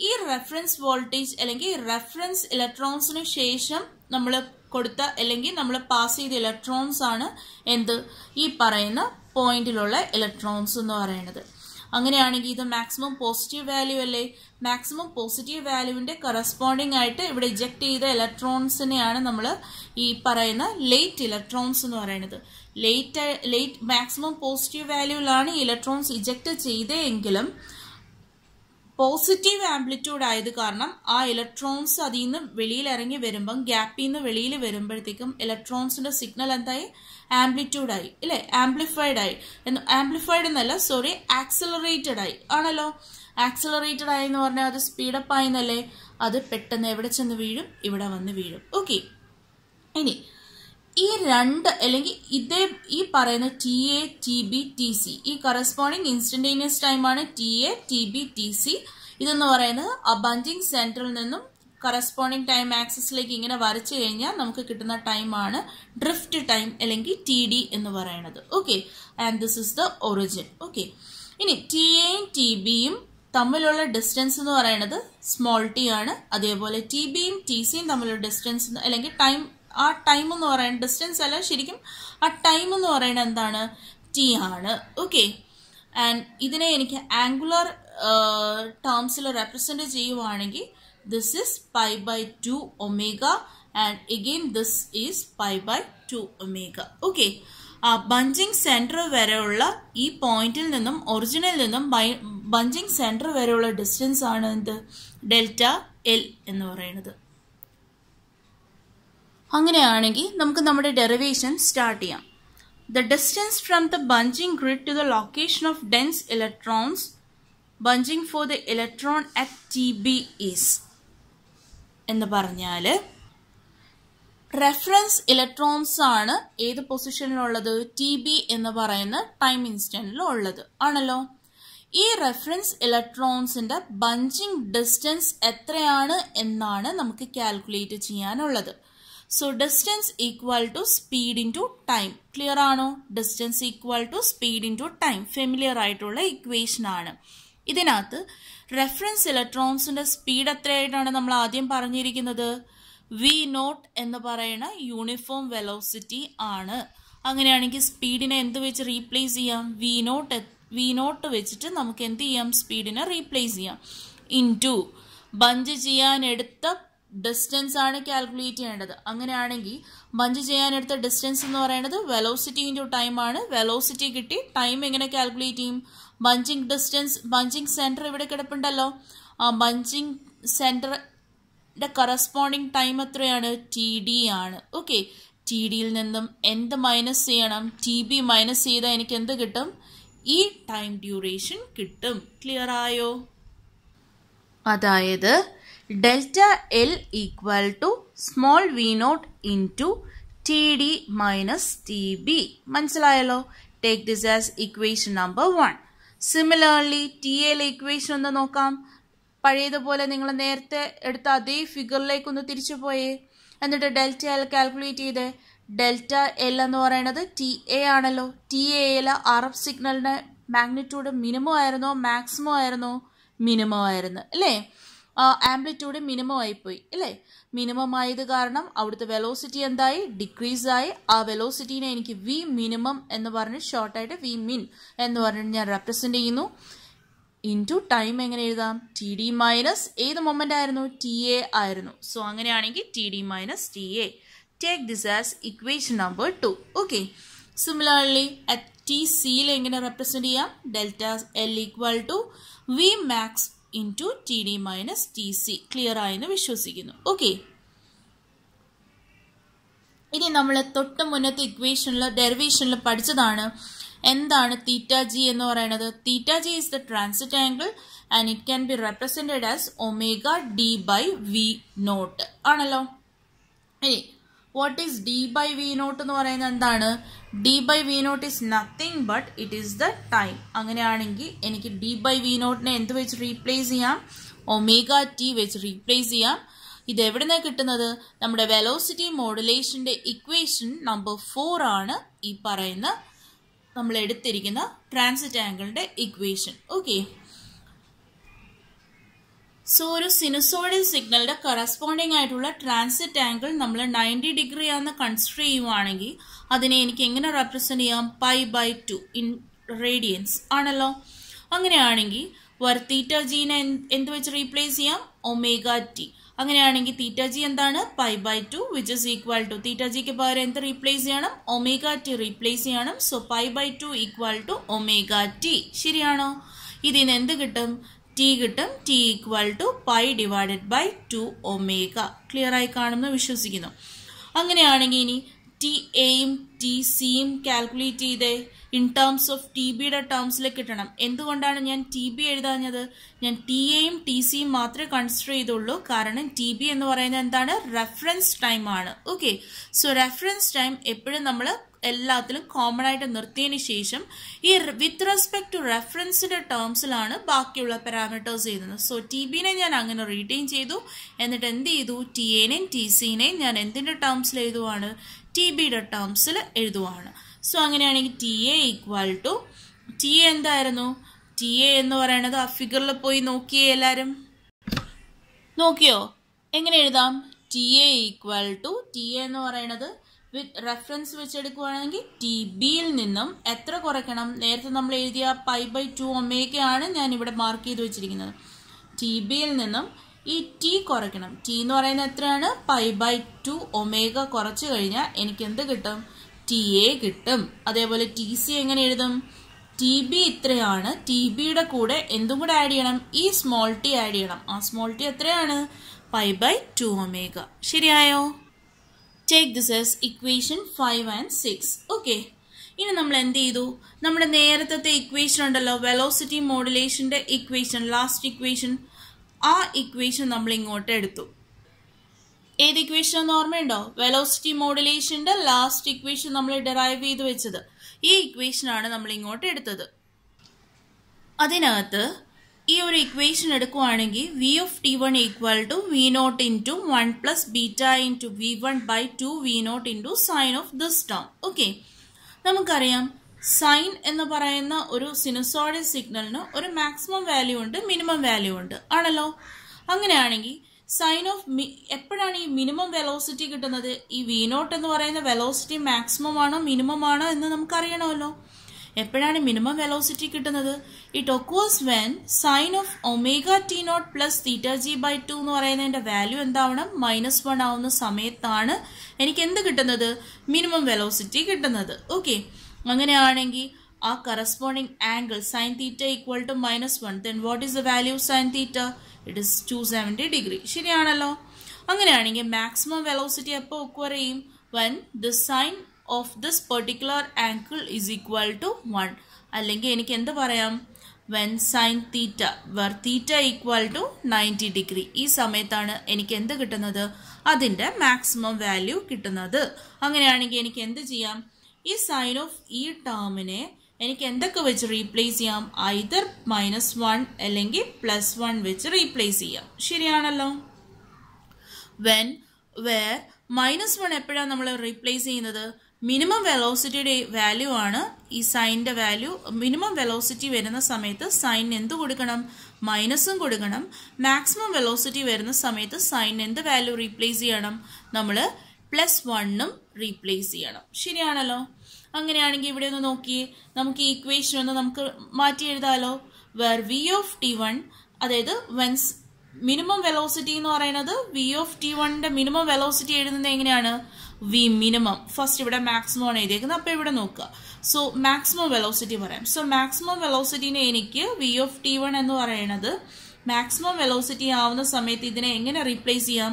S1: ഈ റെഫറൻസ് വോൾട്ടേജ് അല്ലെങ്കിൽ റെഫറൻസ് ഇലക്ട്രോൺസിന് ശേഷം നമ്മൾ കൊടുത്ത അല്ലെങ്കിൽ നമ്മൾ പാസ് ചെയ്ത ഇലക്ട്രോൺസ് ആണ് എന്ത്? ഈ പറയുന്ന പോയിന്റിലുള്ള ഇലക്ട്രോൺസ് എന്ന് പറയുന്നത്. അങ്ങനെയാണെങ്കിൽ ഇത് മാക്സിമം പോസിറ്റീവ് വാല്യൂ അല്ലേ? മാക്സിമം പോസിറ്റീവ് വാല്യൂവിന്റെ കറസ്പോണ്ടിങ് ആയിട്ട് ഇവിടെ ഇജക്ട് ചെയ്ത ഇലക്ട്രോൺസിനെയാണ് നമ്മൾ ഈ പറയുന്ന ലേറ്റ് ഇലക്ട്രോൺസ് എന്ന് പറയുന്നത്. ലേറ്റ് ലേറ്റ് മാക്സിമം പോസിറ്റീവ് വാല്യൂവിലാണ് ഇലക്ട്രോൺസ് ഇജക്ട് ചെയ്തതെങ്കിലും പോസിറ്റീവ് ആംപ്ലിറ്റ്യൂഡ് ആയത് കാരണം ആ ഇലക്ട്രോൺസ് അതിൽ നിന്ന് വെളിയിൽ ഇറങ്ങി വരുമ്പം ഗ്യാപ്പിൽ നിന്ന് വെളിയിൽ വരുമ്പോഴത്തേക്കും ഇലക്ട്രോൺസിന്റെ സിഗ്നൽ എന്തായി? ആംപ്ലിറ്റ്യൂഡ് ആയി ഇല്ലേ? ആംപ്ലിഫൈഡ് ആയി എന്ന് ആംപ്ലിഫൈഡ് എന്നല്ല സോറി ആക്സിലറേറ്റഡ് ആയി. ആണല്ലോ? ആക്സിലറേറ്റഡ് ആയി എന്ന് പറഞ്ഞാൽ അത് സ്പീഡപ്പ് ആയി എന്നല്ലേ അത് പെട്ടെന്ന് എവിടെ ചെന്ന് വീഴും? ഇവിടെ വന്ന് വീഴും. ഓക്കെ ഇനി ഈ രണ്ട് അല്ലെങ്കിൽ ഇതേ ഈ പറയുന്ന T A T B T C ഈ കറസ്പോണ്ടിങ് ഇൻസ്റ്റന്റേനിയസ് ടൈമാണ് T A T B T C ഇതെന്ന് പറയുന്നത് അബഞ്ചിങ് ബഞ്ചിങ് സെന്ററിൽ നിന്നും കറസ്പോണ്ടിങ് ടൈം ആക്സിസിലേക്ക് ഇങ്ങനെ വരച്ചു കഴിഞ്ഞാൽ നമുക്ക് കിട്ടുന്ന ടൈമാണ് ഡ്രിഫ്റ്റ് ടൈം അല്ലെങ്കിൽ ടി ഡി എന്ന് പറയുന്നത്. Okay and this is the origin okay ഇനി ടി എയും ടി ബിയും തമ്മിലുള്ള ഡിസ്റ്റൻസ് എന്ന് പറയുന്നത് സ്മോൾ ടി ആണ്. അതേപോലെ ടി ബിയും ടി സിയും തമ്മിലുള്ള ഡിസ്റ്റൻസ് അല്ലെങ്കിൽ ടൈം ആ ടൈം എന്ന് പറയുന്നത് ഡിസ്റ്റൻസ് അല്ല ശരിക്കും ആ ടൈം എന്ന് പറയുന്നത് എന്താണ്? ടി ആണ്. ഓക്കെ ആൻഡ് ഇതിനെ എനിക്ക് ആംഗുലർ ടേംസിൽ റെപ്രസെന്റ് ചെയ്യുവാണെങ്കിൽ this is pi by two omega and again this is pi by two omega okay ആ ബഞ്ചിങ് സെന്റർ വരെയുള്ള ഈ പോയിന്റിൽ നിന്നും ഒറിജിനിൽ നിന്നും ബഞ്ചിങ് സെന്റർ വരെയുള്ള ഡിസ്റ്റൻസ് ആണ് എന്ത്? ഡെൽറ്റ എൽ എന്ന് പറയുന്നത്. അങ്ങനെയാണെങ്കിൽ നമുക്ക് നമ്മുടെ ഡെറിവേഷൻ സ്റ്റാർട്ട് ചെയ്യാം. The distance from the bunching grid to the location of dense electrons bunching for the electron at T B is എന്ന് പറഞ്ഞാൽ റെഫറൻസ് ഇലക്ട്രോൺസ് ആണ് ഏത് പൊസിഷനിലുള്ളത് ടി ബി എന്ന് പറയുന്ന ടൈം ഇൻസ്റ്റന്റിൽ ഉള്ളത്. ആണല്ലോ? ഈ റെഫറൻസ് ഇലക്ട്രോൺസിന്റെ ബഞ്ചിങ് ഡിസ്റ്റൻസ് എത്രയാണ് എന്നാണ് നമുക്ക് കാൽക്കുലേറ്റ് ചെയ്യാനുള്ളത്. So distance equal to speed into time clear ആണോ? Distance equal to speed into time familiar ആയിട്ടുള്ള ഇക്വേഷൻ ആണ്. ഇതിനകത്ത് റെഫറൻസ് ഇലക്ട്രോൺസിന്റെ സ്പീഡ് എത്രയായിട്ടാണ് നമ്മൾ ആദ്യം പറഞ്ഞിരിക്കുന്നത്? വി നോട്ട് എന്ന് പറയുന്ന യൂണിഫോം വെലോസിറ്റി ആണ്. അങ്ങനെയാണെങ്കിൽ സ്പീഡിനെ എന്ത് വെച്ച് റീപ്ലേസ് ചെയ്യാം? വി നോട്ട് വി നോട്ട് വെച്ചിട്ട് നമുക്ക് എന്ത് ചെയ്യാം? സ്പീഡിനെ റീപ്ലേസ് ചെയ്യാം. ഇൻ ടു ബഞ്ച് ചെയ്യാൻ എടുത്ത ഡിസ്റ്റൻസ് ആണ് കാൽക്കുലേറ്റ് ചെയ്യേണ്ടത്. അങ്ങനെയാണെങ്കിൽ മഞ്ച് ചെയ്യാൻ എടുത്ത ഡിസ്റ്റൻസ് എന്ന് പറയുന്നത് വെലോസിറ്റി ഇന്റു ടൈം ആണ്. വെലോസിറ്റി കിട്ടി ടൈം എങ്ങനെ കാൽക്കുലേറ്റ് ചെയ്യും? ബഞ്ചിങ് ഡിസ്റ്റൻസ് ബഞ്ചിങ് സെന്റർ ഇവിടെ കിടപ്പുണ്ടല്ലോ. ആ ബഞ്ചിങ് സെന്ററിന്റെ കറസ്പോണ്ടിങ് ടൈം എത്രയാണ്? ടി ഡി ആണ്. ഓക്കെ ടി ഡിയിൽ നിന്നും എന്ത് മൈനസ് ചെയ്യണം. ടി ബി മൈനസ് ചെയ്താൽ എനിക്ക് എന്ത് കിട്ടും? ഈ ടൈം ഡ്യൂറേഷൻ കിട്ടും. ക്ലിയർ ആയോ? അതായത് delta L equal to small V naught into T D minus T B മനസ്സിലായല്ലോ take this as equation number one similarly T എയിലെ ഇക്വേഷൻ ഒന്ന് നോക്കാം. പഴയതുപോലെ നിങ്ങൾ നേരത്തെ എടുത്ത അതേ ഫിഗറിലേക്ക് ഒന്ന് തിരിച്ചു പോയേ. എന്നിട്ട് ഡെൽറ്റ എൽ കാൽക്കുലേറ്റ് ചെയ്തേ. ഡെൽറ്റ എൽ എന്ന് പറയുന്നത് ടി എ ആണല്ലോ. ടി എയിൽ ആർ എഫ് സിഗ്നലിന്റെ മാഗ്നിറ്റ്യൂഡ് മിനിമം ആയിരുന്നോ? മാക്സിമം ആയിരുന്നോ? മിനിമം ആയിരുന്നു. അല്ലേ? ആംപ്ലിറ്റ്യൂഡ് മിനിമം ആയിപ്പോയി അല്ലേ? മിനിമം ആയത് കാരണം അവിടുത്തെ വെലോസിറ്റി എന്തായി? ഡിക്രീസ് ആയി. ആ വെലോസിറ്റീനെ എനിക്ക് വി മിനിമം എന്ന് പറഞ്ഞ് ഷോർട്ടായിട്ട് വി മിൻ എന്ന് പറഞ്ഞിട്ട് ഞാൻ റെപ്രസെന്റ് ചെയ്യുന്നു. ഇന്റു ടൈം എങ്ങനെ എഴുതാം? ടി ഡി മൈനസ് ഏത് മൊമെന്റ് ആയിരുന്നു? ടി എ ആയിരുന്നു. സോ അങ്ങനെയാണെങ്കിൽ T D minus T A take this as equation number two okay similarly at T സിയിൽ എങ്ങനെ റെപ്രസെന്റ് ചെയ്യാം? Delta L equal to V max into T D minus T C clear ആയെന്ന് വിശ്വസിക്കുന്നു. Okay ഇനി നമ്മൾ തൊട്ട് മുന്നത്തെ ഇക്വേഷനിൽ ഡെറിവേഷനിൽ പഠിച്ചതാണ് എന്താണ് തീറ്റ ജി എന്ന് പറയുന്നത്. Theta G is the transit angle and it can be represented as omega D by V naught ആണല്ലോ? ഇനി what is D by V naught എന്ന് പറയുന്നത് എന്താണ്? D by V naught is nothing but it is the time അങ്ങനെയാണെങ്കിൽ എനിക്ക് D by V നോട്ടിനെ എന്ത് വെച്ച് replace ചെയ്യാം? ഒമേഗ ടി വെച്ച് റീപ്ലേസ് ചെയ്യാം. ഇത് എവിടെ നിന്നാണ് കിട്ടുന്നത്? നമ്മുടെ വെലോസിറ്റി മോഡുലേഷന്റെ ഇക്വേഷൻ നമ്പർ ഫോർ ആണ് ഈ പറയുന്ന നമ്മൾ എടുത്തിരിക്കുന്ന ട്രാൻസിറ്റ് ആംഗിളിന്റെ ഇക്വേഷൻ ഓക്കെ സോ ഒരു സിനുസോയിഡൽ സിഗ്നലിന്റെ കറസ്പോണ്ടിങ് ആയിട്ടുള്ള ട്രാൻസിറ്റ് ആംഗിൾ നമ്മൾ നയന്റി ഡിഗ്രി ആണെന്ന് കൺസിഡർ ചെയ്യുവാണെങ്കിൽ അതിനെ എനിക്ക് എങ്ങനെ റെപ്രസെന്റ് ചെയ്യാം? Pi by two in radians ആണല്ലോ. അങ്ങനെയാണെങ്കിൽ വർ തീറ്റ ജീനെ എന്ത് വെച്ച് റീപ്ലേസ് ചെയ്യാം? ഒമേഗ ടി അങ്ങനെയാണെങ്കിൽ തീറ്റ ജി എന്താണ്? Pi by two which is equal to theta ജിക്ക് പകരം എന്ത് റീപ്ലേസ് ചെയ്യണം? ഒമേഗ ടി റീപ്ലേസ് ചെയ്യണം. So pi by two equal to omega T ശരിയാണോ? ഇതിന് എന്ത് കിട്ടും? ടി കിട്ടും. T equal to pi divided by two omega clear ആയി കാണുമെന്ന് വിശ്വസിക്കുന്നു. അങ്ങനെയാണെങ്കിൽ ഇനി ടി എയും ടി സിയും കാൽക്കുലേറ്റ് ചെയ്തേ. ഇൻ ടേംസ് ഓഫ് ടി ബിയുടെ ടേംസിൽ കിട്ടണം. എന്തുകൊണ്ടാണ് ഞാൻ ടി ബി എഴുതാഞ്ഞത്? ഞാൻ ടി എയും ടി സിയും മാത്രമേ കൺസിഡർ ചെയ്തുള്ളൂ. കാരണം ടി ബി എന്ന് പറയുന്നത് എന്താണ്? റെഫറൻസ് ടൈം ആണ്. ഓക്കെ സോ റെഫറൻസ് ടൈം എപ്പോഴും നമ്മൾ എല്ലാത്തിലും കോമൺ ആയിട്ട് നിർത്തിയതിന് ശേഷം ഈ വിത്ത് റെസ്പെക്ട് ടു റെഫറൻസിന്റെ ടേംസിലാണ് ബാക്കിയുള്ള പാരാമീറ്റേഴ്സ് ചെയ്യുന്നത് സോ ടി ബിനെ ഞാൻ അങ്ങനെ റീറ്റെയിൻ ചെയ്തു. എന്നിട്ട് എന്ത് ചെയ്തു? ടി എനെയും ടി സിനെയും ഞാൻ എന്തിന്റെ ടേംസിൽ എഴുതുവാണ്? ടി ബിയുടെ ടേംസിൽ എഴുതുവാണ്. സോ അങ്ങനെയാണെങ്കിൽ T A equal to T A എന്തായിരുന്നു? ടി എ എന്ന് പറയുന്നത് ആ ഫിഗറിൽ പോയി നോക്കിയേ എല്ലാവരും നോക്കിയോ? എങ്ങനെ എഴുതാം? T A equal to T A എന്ന് പറയുന്നത് റെഫറൻസ് വെച്ചെടുക്കുകയാണെങ്കിൽ ടി ബിയിൽ നിന്നും എത്ര കുറയ്ക്കണം? നേരത്തെ നമ്മൾ എഴുതിയ പൈ ബൈ ടു ഒമേഗയാണ് ഞാൻ ഇവിടെ മാർക്ക് ചെയ്ത് വെച്ചിരിക്കുന്നത്. ടി ബിയിൽ നിന്നും ഈ ടി കുറയ്ക്കണം. ടി എന്ന് പറയുന്നത് എത്രയാണ്? പൈ ബൈ ടു ഒമേഗ കുറച്ച് കഴിഞ്ഞാൽ എനിക്ക് എന്ത് കിട്ടും? ടി എ കിട്ടും. അതേപോലെ ടി സി എങ്ങനെ എഴുതും? ടി ബി ഇത്രയാണ്. ടി ബിയുടെ കൂടെ എന്തും കൂടെ ആഡ് ചെയ്യണം? ഈ സ്മോൾ ടി ആഡ് ചെയ്യണം. ആ സ്മോൾ ടി എത്രയാണ്? Pi by two omega. ശരിയായോ? Take this as equation five and six okay ഇനി നമ്മൾ എന്ത് ചെയ്തു? നമ്മുടെ നേരത്തെ ഇക്വേഷൻ ഉണ്ടല്ലോ വെലോസിറ്റി മോഡുലേഷന്റെ ഇക്വേഷൻ ലാസ്റ്റ് ഇക്വേഷൻ ആ ഇക്വേഷൻ നമ്മൾ ഇങ്ങോട്ട് എടുത്തു. ഏത് ഇക്വേഷൻ എന്ന് ഓർമ്മയുണ്ടോ? വെലോസിറ്റി മോഡുലേഷന്റെ ലാസ്റ്റ് ഇക്വേഷൻ നമ്മൾ ഡെറൈവ് ചെയ്ത് വെച്ചത്. ഈ ഇക്വേഷൻ ആണ് നമ്മൾ ഇങ്ങോട്ട് എടുത്തത്. അതിനകത്ത് ഈ ഒരു ഇക്വേഷൻ എടുക്കുവാണെങ്കിൽ V of T one equal to V naught into one plus beta into V one by two V naught into sine of this term okay നമുക്കറിയാം സൈൻ എന്ന് പറയുന്ന ഒരു സിനുസോയിഡൽ സിഗ്നലിന് ഒരു മാക്സിമം വാല്യൂ ഉണ്ട് മിനിമം വാല്യൂ ഉണ്ട്. ആണല്ലോ? അങ്ങനെയാണെങ്കിൽ സൈൻ ഓഫ് എപ്പോഴാണ് ഈ മിനിമം വെലോസിറ്റി കിട്ടുന്നത്? ഈ വി നോട്ട് എന്ന് പറയുന്ന വെലോസിറ്റി മാക്സിമം ആണോ മിനിമം ആണോ എന്ന് നമുക്കറിയണമല്ലോ. എപ്പോഴാണ് മിനിമം വെലോസിറ്റി കിട്ടുന്നത്? It occurs when sine of omega T naught plus theta G by two എന്ന് പറയുന്നതിന്റെ വാല്യൂ എന്താവണം? മൈനസ് വൺ ആവുന്ന സമയത്താണ് എനിക്ക് എന്ത് കിട്ടുന്നത്? മിനിമം വെലോസിറ്റി കിട്ടുന്നത്. ഓക്കെ അങ്ങനെയാണെങ്കിൽ ആ corresponding angle sine theta equal to minus one then what is the value of sine theta it is two seventy degree ശരിയാണല്ലോ. അങ്ങനെയാണെങ്കിൽ മാക്സിമം വെലോസിറ്റി എപ്പോൾ ഒക്കെ ചെയ്യും? When the sine of this particular angle is equal to one അല്ലെങ്കിൽ എനിക്ക് എന്ത് പറയാം? When sine theta where theta equal to ninety degree ഈ സമയത്താണ് എനിക്ക് എന്ത് കിട്ടുന്നത്? അതിന്റെ മാക്സിമം വാല്യൂ കിട്ടുന്നത്. അങ്ങനെയാണെങ്കിൽ എനിക്ക് എന്ത് ചെയ്യാം? ഈ സൈൻ ഓഫ് ഈ ടേമിനെ എനിക്ക് എന്തൊക്കെ വെച്ച് റീപ്ലേസ് ചെയ്യാം? ഐദർ മൈനസ് വൺ അല്ലെങ്കിൽ പ്ലസ് വൺ വെച്ച് റീപ്ലേസ് ചെയ്യാം. ശരിയാണല്ലോ? വെൻ വേർ മൈനസ് വൺ എപ്പോഴാണ് നമ്മൾ റീപ്ലേസ് ചെയ്യുന്നത്? മിനിമം വെലോസിറ്റിയുടെ വാല്യൂ ആണ് ഈ സൈന്റെ വാല്യൂ മിനിമം വെലോസിറ്റി വരുന്ന സമയത്ത് സൈൻ എന്ത് കൊടുക്കണം? മൈനസും കൊടുക്കണം. മാക്സിമം വെലോസിറ്റി വരുന്ന സമയത്ത് സൈൻ എന്ത് വാല്യൂ റീപ്ലേസ് ചെയ്യണം? നമ്മൾ പ്ലസ് വണ്ണും റീപ്ലേസ് ചെയ്യണം. ശരിയാണല്ലോ? അങ്ങനെയാണെങ്കിൽ ഇവിടെ ഒന്ന് നോക്കിയേ. നമുക്ക് ഈ ഇക്വേഷൻ ഒന്ന് നമുക്ക് മാറ്റി എഴുതാലോ. Where V of T one അതായത് വെൻസ് മിനിമം വെലോസിറ്റി എന്ന് പറയുന്നത് വി ഓഫ് ടി വണ്ണിന്റെ മിനിമം വെലോസിറ്റി എഴുതുന്നത് എങ്ങനെയാണ്? വി മിനിമം ഫസ്റ്റ് ഇവിടെ മാക്സിമം ആണ് എഴുതിയേക്കുന്നത്. അപ്പോൾ ഇവിടെ നോക്കുക. സോ മാക്സിമം വെലോസിറ്റി പറയാം. സോ മാക്സിമം വെലോസിറ്റിനെ എനിക്ക് വി ഓഫ് ടി വൺ എന്ന് പറയുന്നത് മാക്സിമം വെലോസിറ്റി ആവുന്ന സമയത്ത് ഇതിനെ എങ്ങനെ റീപ്ലേസ് ചെയ്യാം?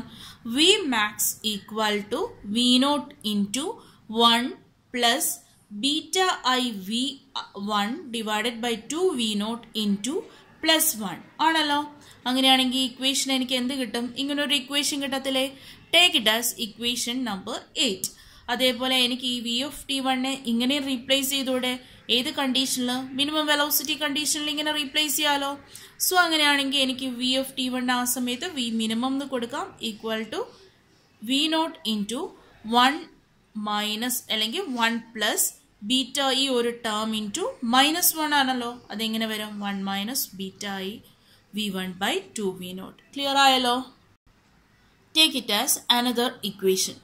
S1: V max equal to V naught into one plus beta I V one divided by two V naught into plus one ആണല്ലോ? അങ്ങനെയാണെങ്കിൽ ഈ ഇക്വേഷൻ എനിക്ക് എന്ത് കിട്ടും? ഇങ്ങനൊരു equation കിട്ടത്തില്ലേ? Take it as equation number eight അതേപോലെ എനിക്ക് ഈ വി ഓഫ് ടി വണ്ണെ ഇങ്ങനെ റീപ്ലേസ് ചെയ്തൂടെ? ഏത് കണ്ടീഷനിൽ മിനിമം വെലോസിറ്റി കണ്ടീഷനിൽ ഇങ്ങനെ റീപ്ലേസ് ചെയ്യാലോ? സോ അങ്ങനെയാണെങ്കിൽ എനിക്ക് വി ഓഫ് ടി വൺ ആ സമയത്ത് വി മിനിമം എന്ന് കൊടുക്കാം. Equal to V naught into one minus അല്ലെങ്കിൽ വൺ പ്ലസ് ബീറ്റ ഈ ഒരു term into minus one ആണല്ലോ. അതെങ്ങനെ വരും? One minus beta I V one by two V naught clear ആയല്ലോ? Take it as another equation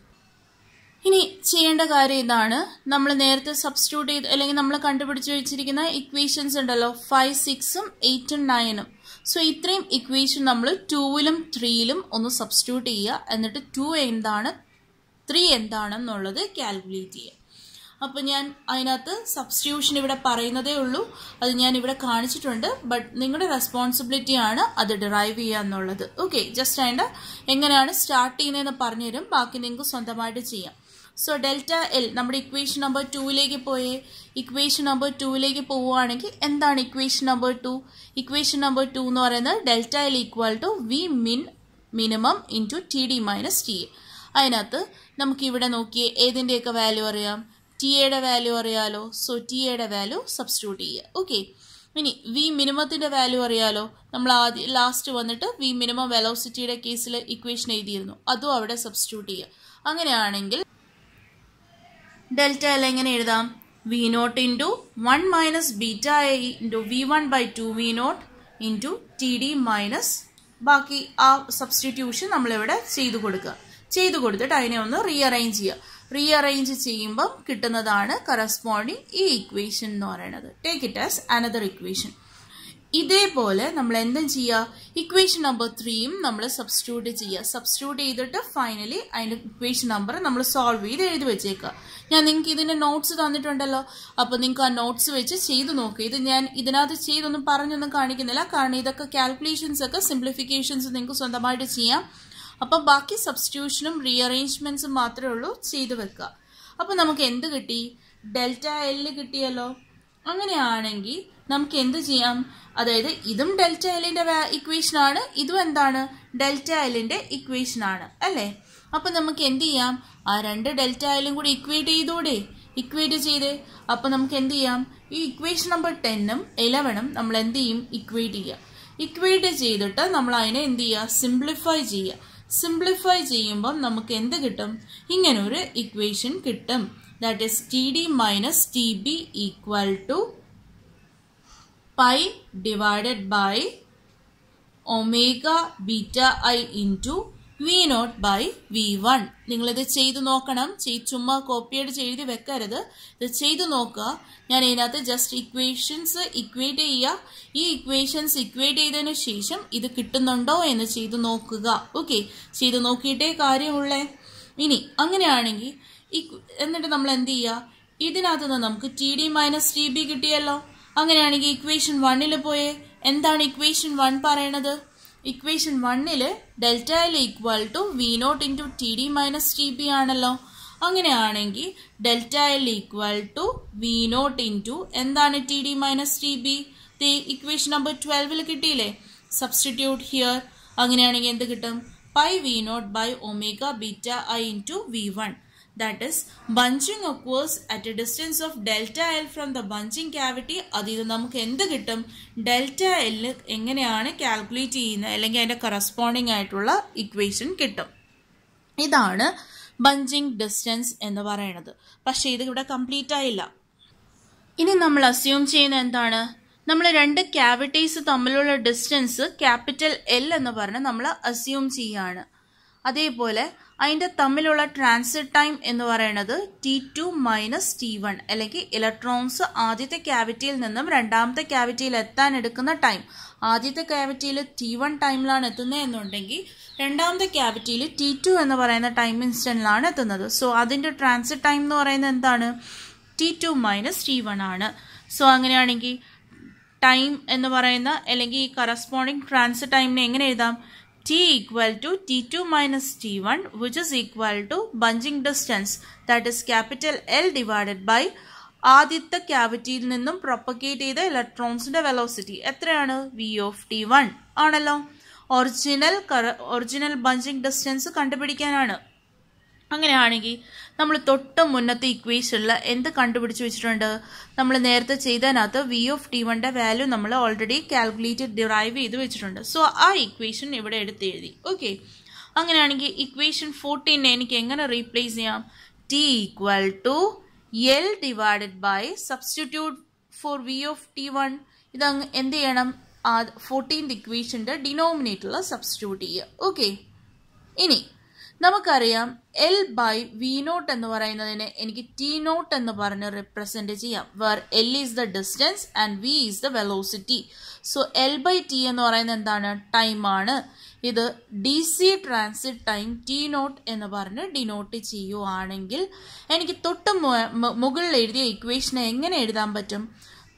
S1: ഇനി ചെയ്യേണ്ട കാര്യം ഇതാണ്. നമ്മൾ നേരത്തെ സബ്സ്റ്റിറ്റ്യൂട്ട് ചെയ്ത് അല്ലെങ്കിൽ നമ്മൾ കണ്ടുപിടിച്ച് വെച്ചിരിക്കുന്ന ഇക്വേഷൻസ് ഉണ്ടല്ലോ. ഫൈവ് സിക്സും എയ്റ്റും നയനും സോ ഇത്രയും ഇക്വേഷൻ നമ്മൾ ടൂവിലും ത്രീയിലും ഒന്ന് സബ്സ്റ്റിറ്റ്യൂട്ട് ചെയ്യുക. എന്നിട്ട് ടു എന്താണ്? ത്രീ എന്താണെന്നുള്ളത് കാൽക്കുലേറ്റ് ചെയ്യുക. അപ്പോൾ ഞാൻ അതിനകത്ത് സബ്സ്റ്റിറ്റ്യൂഷൻ ഇവിടെ പറയുന്നതേ ഉള്ളൂ. അത് ഞാൻ ഇവിടെ കാണിച്ചിട്ടുണ്ട്. ബട്ട് നിങ്ങളുടെ റെസ്പോൺസിബിലിറ്റിയാണ് അത് ഡിറൈവ് ചെയ്യുക എന്നുള്ളത്. ഓക്കെ ജസ്റ്റ് അതിന്റെ എങ്ങനെയാണ് സ്റ്റാർട്ട് ചെയ്യുന്നതെന്ന് പറഞ്ഞുതരും. ബാക്കി നിങ്ങൾക്ക് സ്വന്തമായിട്ട് ചെയ്യാം. സോ ഡെൽറ്റ എൽ നമ്മുടെ ഇക്വേഷൻ നമ്പർ ടൂവിലേക്ക് പോയേ. ഇക്വേഷൻ നമ്പർ ടൂവിലേക്ക് പോവുകയാണെങ്കിൽ എന്താണ് equation number two equation number two എന്ന് പറയുന്നത് delta L equal to V min minimum into D minus T A അതിനകത്ത് നമുക്ക് ഇവിടെ നോക്കിയേ ഏതിന്റെയൊക്കെ വാല്യൂ അറിയാം? ടി എയുടെ വാല്യൂ അറിയാലോ? സോ ടി എയുടെ വാല്യൂ സബ്സ്റ്റിറ്റ്യൂട്ട് ചെയ്യുക. ഓക്കെ ഇനി വി മിനിമത്തിന്റെ വാല്യൂ അറിയാലോ? നമ്മൾ ആദ്യം ലാസ്റ്റ് വന്നിട്ട് വി മിനിമം വെലോസിറ്റിയുടെ കേസിൽ ഇക്വേഷൻ എഴുതിയിരുന്നു. അതും അവിടെ സബ്സ്റ്റിറ്റ്യൂട്ട് ചെയ്യുക. അങ്ങനെയാണെങ്കിൽ ഡെൽറ്റ എൽ എങ്ങനെ എഴുതാം? V naught into one minus beta A into V one by two V naught into T D minus ബാക്കി ആ സബ്സ്റ്റിറ്റ്യൂഷൻ നമ്മളിവിടെ ചെയ്തു കൊടുക്കുക. ചെയ്തു കൊടുത്തിട്ട് അതിനെ ഒന്ന് റീഅറേഞ്ച് ചെയ്യുക. റീഅറേഞ്ച് ചെയ്യുമ്പം കിട്ടുന്നതാണ് കറസ്പോണ്ടിങ് ഈ ഇക്വേഷൻ എന്ന് പറയുന്നത്. Take it as another equation ഇതേപോലെ നമ്മൾ എന്തും ചെയ്യുക ഇക്വേഷൻ നമ്പർ ത്രീയും നമ്മൾ സബ്സ്റ്റിറ്റ്യൂട്ട് ചെയ്യുക സബ്സ്റ്റിറ്റ്യൂട്ട് ചെയ്തിട്ട് ഫൈനലി അതിന്റെ ഇക്വേഷൻ നമ്പർ നമ്മൾ സോൾവ് ചെയ്ത് എഴുതി വെച്ചേക്കുക ഞാൻ നിങ്ങൾക്ക് ഇതിന്റെ നോട്ട്സ് തന്നിട്ടുണ്ടല്ലോ. അപ്പോൾ നിങ്ങൾക്ക് ആ നോട്ട്സ് വെച്ച് ചെയ്ത് നോക്കുക ഇത് ഞാൻ ഇതിനകത്ത് ചെയ്തൊന്നും പറഞ്ഞൊന്നും കാണിക്കുന്നില്ല. കാരണം ഇതൊക്കെ കാൽക്കുലേഷൻസ് ഒക്കെ സിംപ്ലിഫിക്കേഷൻസ് നിങ്ങൾക്ക് സ്വന്തമായിട്ട് ചെയ്യാം. അപ്പോൾ ബാക്കി സബ്സ്റ്റിറ്റ്യൂഷനും റീഅറേഞ്ച്മെന്റ്സും മാത്രമേ ഉള്ളൂ ചെയ്തു വെക്കുക. അപ്പോൾ നമുക്ക് എന്ത് കിട്ടി? ഡെൽറ്റ എൽ കിട്ടിയല്ലോ. അങ്ങനെയാണെങ്കിൽ നമുക്ക് എന്ത് ചെയ്യാം? അതായത് ഇതും ഡെൽറ്റ എല്ലിന്റെ ഇക്വേഷനാണ് ഇതും എന്താണ്? ഡെൽറ്റ എല്ലിന്റെ ഇക്വേഷനാണ് അല്ലേ? അപ്പൊ നമുക്ക് എന്ത് ചെയ്യാം? ആ രണ്ട് ഡെൽറ്റ എല്ലും കൂടി ഇക്വേറ്റ് ചെയ്തൂടെ? ഇക്വേറ്റ് ചെയ്ത്. അപ്പൊ നമുക്ക് എന്ത് ചെയ്യാം? ഈ ഇക്വേഷൻ നമ്പർ ടെന്നും ഇലവനും നമ്മൾ എന്ത് ചെയ്യും? ഇക്വേറ്റ് ചെയ്യുക. ഇക്വേറ്റ് ചെയ്തിട്ട് നമ്മൾ അതിനെ എന്ത് ചെയ്യുക? സിംപ്ലിഫൈ ചെയ്യുക. സിംപ്ലിഫൈ ചെയ്യുമ്പോൾ നമുക്ക് എന്ത് കിട്ടും? ഇങ്ങനെ ഒരു ഇക്വേഷൻ കിട്ടും. That is T D minus T B equal to pi divided by omega beta I into V naught by V one. നിങ്ങളിത് ചെയ്തു നോക്കണം. ചെയ് ചുമ്മാ കോപ്പിയായിട്ട് ചെയ്ത് വെക്കരുത്. ഇത് ചെയ്തു നോക്കുക. ഞാൻ ഇതിനകത്ത് ജസ്റ്റ് ഇക്വേഷൻസ് ഇക്വേറ്റ് ചെയ്യുക. ഈ ഇക്വേഷൻസ് ഇക്വേറ്റ് ചെയ്തതിനു ശേഷം ഇത് കിട്ടുന്നുണ്ടോ എന്ന് ചെയ്തു നോക്കുക. ഓക്കെ ചെയ്തു നോക്കിയിട്ടേ കാര്യമുള്ളേ. ഇനി അങ്ങനെയാണെങ്കിൽ എന്നിട്ട് നമ്മൾ എന്ത് ചെയ്യുക? ഇതിനകത്ത് നിന്ന് നമുക്ക് T D minus T B കിട്ടിയല്ലോ. അങ്ങനെയാണെങ്കിൽ ഇക്വേഷൻ വണ്ണിൽ പോയേ. എന്താണ് ഇക്വേഷൻ വൺ പറയണത്? ഇക്വേഷൻ വണ്ണിൽ delta L equal to V naught into T D minus T B ആണല്ലോ. അങ്ങനെയാണെങ്കിൽ delta L equal to V naught into എന്താണ് T D minus T B equation number ട്വൽവിൽ കിട്ടിയില്ലേ? സബ്സ്റ്റിറ്റ്യൂട്ട് ഹിയർ അങ്ങനെയാണെങ്കിൽ എന്ത് കിട്ടും? Pi V naught by omega beta I into V one that is bunching occurs at a distance of delta L from the bunching cavity അതിൽ നമുക്ക് എന്ത് കിട്ടും delta L എങ്ങനെയാണ് calculate ചെയ്യുന്നത് allengi അതിന്റെ corresponding aayittulla equation kittum ഇതാണ് bunching distance ennu parayanathu പക്ഷേ ഇത് ഇവിടെ കംപ്ലീറ്റ് ആയില്ല ഇനി നമ്മൾ അസ്യൂം ചെയ്യുന്ന എന്താണ് നമ്മൾ രണ്ട് ക്യാവിറ്റീസ് തമ്മിലുള്ള ഡിസ്റ്റൻസ് ക്യാപിറ്റൽ എൽ എന്ന് പറഞ്ഞ് നമ്മൾ അസ്യൂം ചെയ്യാണ് അതേപോലെ അതിന്റെ തമ്മിലുള്ള ട്രാൻസിറ്റ് ടൈം എന്ന് പറയുന്നത് T two minus T one അല്ലെങ്കിൽ ഇലക്ട്രോൺസ് ആദ്യത്തെ ക്യാവിറ്റിയിൽ നിന്നും രണ്ടാമത്തെ ക്യാവിറ്റിയിൽ എത്താൻ എടുക്കുന്ന ടൈം ആദ്യത്തെ ക്യാവിറ്റിയിൽ ടി വൺ ടൈമിലാണ് എത്തുന്നത് എന്നുണ്ടെങ്കിൽ രണ്ടാമത്തെ ക്യാവിറ്റിയിൽ ടി ടു എന്ന് പറയുന്ന ടൈം ഇൻസ്റ്റന്റിലാണ് എത്തുന്നത്. സോ അതിന്റെ ട്രാൻസിറ്റ് ടൈം എന്ന് പറയുന്നത് എന്താണ്? T two minus T one ആണ്. സോ അങ്ങനെയാണെങ്കിൽ ടൈം എന്ന് പറയുന്ന അല്ലെങ്കിൽ ഈ കറസ്പോണ്ടിങ് ട്രാൻസിറ്റ് ടൈമിനെ എങ്ങനെ എഴുതാം? T equal to t2 minus t1 which is equal to bunching distance that is capital L divided by ആദ്യത്തെ ക്യാവിറ്റിയിൽ നിന്നും പ്രൊപ്പഗേറ്റ് ചെയ്ത ഇലക്ട്രോൺസിന്റെ വെലോസിറ്റി എത്രയാണ്? വി ഓഫ് ടി വൺ ആണല്ലോ. ഒറിജിനൽ ഒറിജിനൽ ബഞ്ചിങ് ഡിസ്റ്റൻസ് കണ്ടുപിടിക്കാനാണ്. അങ്ങനെയാണെങ്കിൽ നമ്മൾ തൊട്ട് മുന്നത്തെ ഇക്വേഷനിൽ എന്ത് കണ്ടുപിടിച്ച് വെച്ചിട്ടുണ്ട്? നമ്മൾ നേരത്തെ ചെയ്തതിനകത്ത് വി ഓഫ് ടി വണ്ടെ വാല്യൂ നമ്മൾ ഓൾറെഡി കാൽക്കുലേറ്റ് ഡിറൈവ് ചെയ്ത് വെച്ചിട്ടുണ്ട്. സോ ആ ഇക്വേഷൻ ഇവിടെ എടുത്ത് എഴുതി. ഓക്കെ അങ്ങനെയാണെങ്കിൽ ഇക്വേഷൻ ഫോർട്ടീനെ എനിക്ക് എങ്ങനെ റീപ്ലേസ് ചെയ്യാം? T equal to L divided by substitute for V of T one ഇത് എന്ത് ചെയ്യണം? ആ ഫോർട്ടീൻത് ഇക്വേഷന്റെ ഡിനോമിനേറ്ററിൽ സബ്സ്റ്റിറ്റ്യൂട്ട് ചെയ്യുക. ഓക്കെ ഇനി നമുക്കറിയാം എൽ ബൈ വി നോട്ട് എന്ന് പറയുന്നതിനെ എനിക്ക് ടി നോട്ട് എന്ന് പറഞ്ഞ് റിപ്രസെന്റ് ചെയ്യാം where L is the distance and V is the velocity so L by T എന്ന് പറയുന്നത് എന്താണ്? ടൈമാണ് ഇത് D C transit time T naught എന്ന് പറഞ്ഞ് ഡിനോട്ട് ചെയ്യുവാണെങ്കിൽ എനിക്ക് തൊട്ട് മുകളിൽ എഴുതിയ ഇക്വേഷനെ എങ്ങനെ എഴുതാൻ പറ്റും?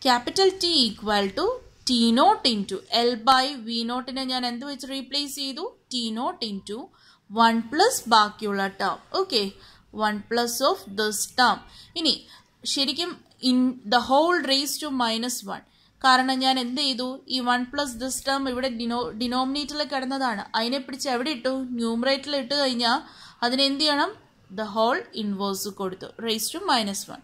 S1: Capital T equal to T naught into L by V നോട്ടിനെ ഞാൻ എന്ത് വെച്ച് റീപ്ലേസ് ചെയ്തു? T naught into one plus ബാക്കിയുള്ള term okay one plus of this term ഇനി ശരിക്കും in the whole raise to minus one കാരണം ഞാൻ എന്ത് ചെയ്തു? ഈ വൺ പ്ലസ് ദിസ് ടേം ഇവിടെ ഡിനോ ഡിനോമിനേറ്ററിൽ കിടന്നതാണ്. അതിനെ പിടിച്ച് എവിടെ ഇട്ടു? ന്യൂമറേറ്ററിൽ ഇട്ട് കഴിഞ്ഞാൽ അതിനെന്ത് ചെയ്യണം? ദ ഹോൾ ഇൻവേഴ്സ് കൊടുത്തു. റേസ് ടു മൈനസ് വൺ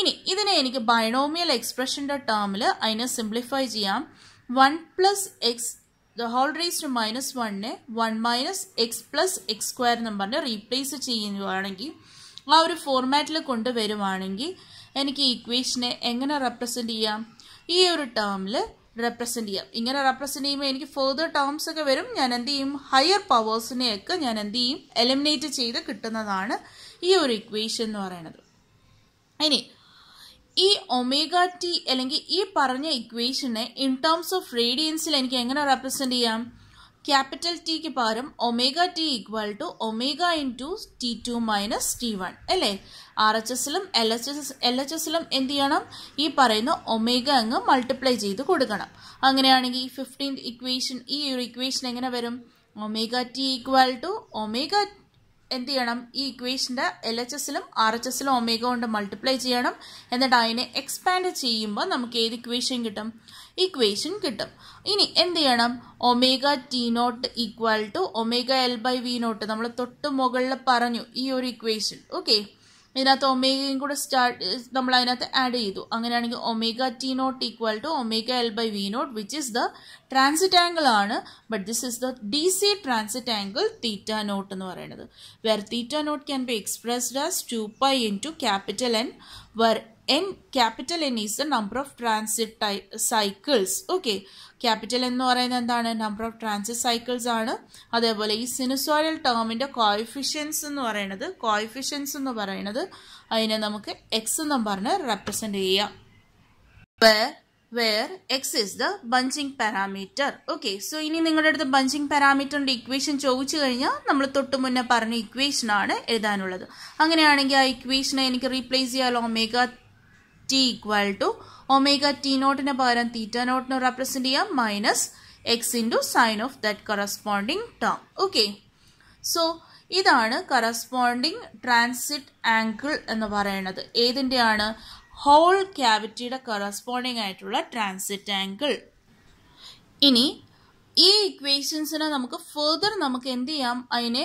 S1: ഇനി ഇതിനെ എനിക്ക് ബൈനോമിയൽ എക്സ്പ്രഷന്റെ ടേമിൽ അതിനെ സിംപ്ലിഫൈ ചെയ്യാം. One plus X the whole raise to minus വണ്ണിനെ one minus X plus X square എന്ന് പറഞ്ഞ് റീപ്ലേസ് ചെയ്യുകയാണെങ്കിൽ ആ ഒരു ഫോർമാറ്റിൽ കൊണ്ടുവരുവാണെങ്കിൽ എനിക്ക് ഇക്വേഷനെ എങ്ങനെ റെപ്രസെന്റ് ചെയ്യാം? ഈ ഒരു ടേമിൽ റെപ്രസെന്റ് ചെയ്യാം. ഇങ്ങനെ റെപ്രസെന്റ് ചെയ്യുമ്പോൾ എനിക്ക് ഫെർദർ ടേംസ് ഒക്കെ വരും. ഞാൻ എന്ത് ചെയ്യും? ഹയർ പവേഴ്സിനെയൊക്കെ ഞാൻ എന്ത് ചെയ്യും? എലിമിനേറ്റ് ചെയ്ത് കിട്ടുന്നതാണ് ഈ ഒരു ഇക്വേഷൻ എന്ന് പറയുന്നത്. ഇനി ഈ ഒമേഗ ടി അല്ലെങ്കിൽ ഈ പറഞ്ഞ ഇക്വേഷനെ ഇൻ ടേംസ് ഓഫ് റേഡിയൻസിൽ എനിക്ക് എങ്ങനെ റെപ്രസെന്റ് ചെയ്യാം? ക്യാപിറ്റൽ ടിക്ക് പകരം omega T equal to omega into T two minus T one അല്ലേ R H എസിലും L H S L H എസിലും എന്ത് ചെയ്യണം? ഈ പറയുന്ന ഒമേഗ അങ്ങ് മൾട്ടിപ്ലൈ ചെയ്ത് കൊടുക്കണം. അങ്ങനെയാണെങ്കിൽ ഈ ഫിഫ്റ്റീൻ ഇക്വേഷൻ ഈ ഒരു ഇക്വേഷൻ എങ്ങനെ വരും? Omega T equal to omega എന്ത് ചെയ്യണം ഈ ഇക്വേഷന്റെ എൽ എച്ച് എസിലും ആർ എച്ച് എസിലും ഒമേഗ കൊണ്ട് മൾട്ടിപ്ലൈ ചെയ്യണം. എന്നിട്ട് അതിനെ എക്സ്പാൻഡ് ചെയ്യുമ്പോൾ നമുക്ക് ഏത് ഇക്വേഷൻ കിട്ടും? ഇക്വേഷൻ കിട്ടും. ഇനി എന്ത് ചെയ്യണം omega T naught equal to omega L by V naught നമ്മൾ തൊട്ട് മുകളിൽ പറഞ്ഞു ഈ ഒരു ഇക്വേഷൻ ഓക്കെ ഇതിനകത്ത് ഒമേഗയും കൂടെ സ്റ്റാർട്ട് നമ്മൾ അതിനകത്ത് ആഡ് ചെയ്തു. അങ്ങനെയാണെങ്കിൽ omega T naught equal to omega L by V naught which is the transit angle ആണ്. But this is the D C transit angle theta naught എന്ന് പറയുന്നത്. Where theta naught can be expressed as two pi into capital N where N capital N is the number of transit cycles okay capital എന്ന് പറയുന്നത് എന്താണ്? Number of transit cycles ആണ്. അതേപോലെ ഈ sinusoidal ടേമിന്റെ coefficients എന്ന് പറയുന്നത് കോയിഫിഷ്യൻസ് എന്ന് പറയുന്നത് അതിനെ നമുക്ക് എക്സ് എന്നും പറഞ്ഞ് റെപ്രസെന്റ് ചെയ്യാം. Where where X is the bunching parameter okay so ഇനി നിങ്ങളുടെ അടുത്ത് ബഞ്ചിങ് പാരാമീറ്ററിന്റെ ഇക്വേഷൻ ചോദിച്ചു കഴിഞ്ഞാൽ നമ്മൾ തൊട്ട് മുന്നേ പറഞ്ഞ ഇക്വേഷൻ ആണ് എഴുതാനുള്ളത്. അങ്ങനെയാണെങ്കിൽ ആ ഇക്വേഷനെ എനിക്ക് റീപ്ലേസ് ചെയ്യാലോ? Omega T equal to omega T നോട്ടിന് പകരം തീറ്റ നോട്ടിന് റെപ്രസെന്റ് ചെയ്യാം minus X into sine of that corresponding term okay so ഇതാണ് കറസ്പോണ്ടിങ് ട്രാൻസിറ്റ് ആംഗിൾ എന്ന് പറയുന്നത്. ഏതിന്റെയാണ് ഹോൾ ക്യാവിറ്റിയുടെ കറസ്പോണ്ടിങ് ആയിട്ടുള്ള ട്രാൻസിറ്റ് ആംഗിൾ ഇനി ഈ ഇക്വേഷൻസിനെ നമുക്ക് ഫെർദർ നമുക്ക് എന്ത് ചെയ്യാം? അതിനെ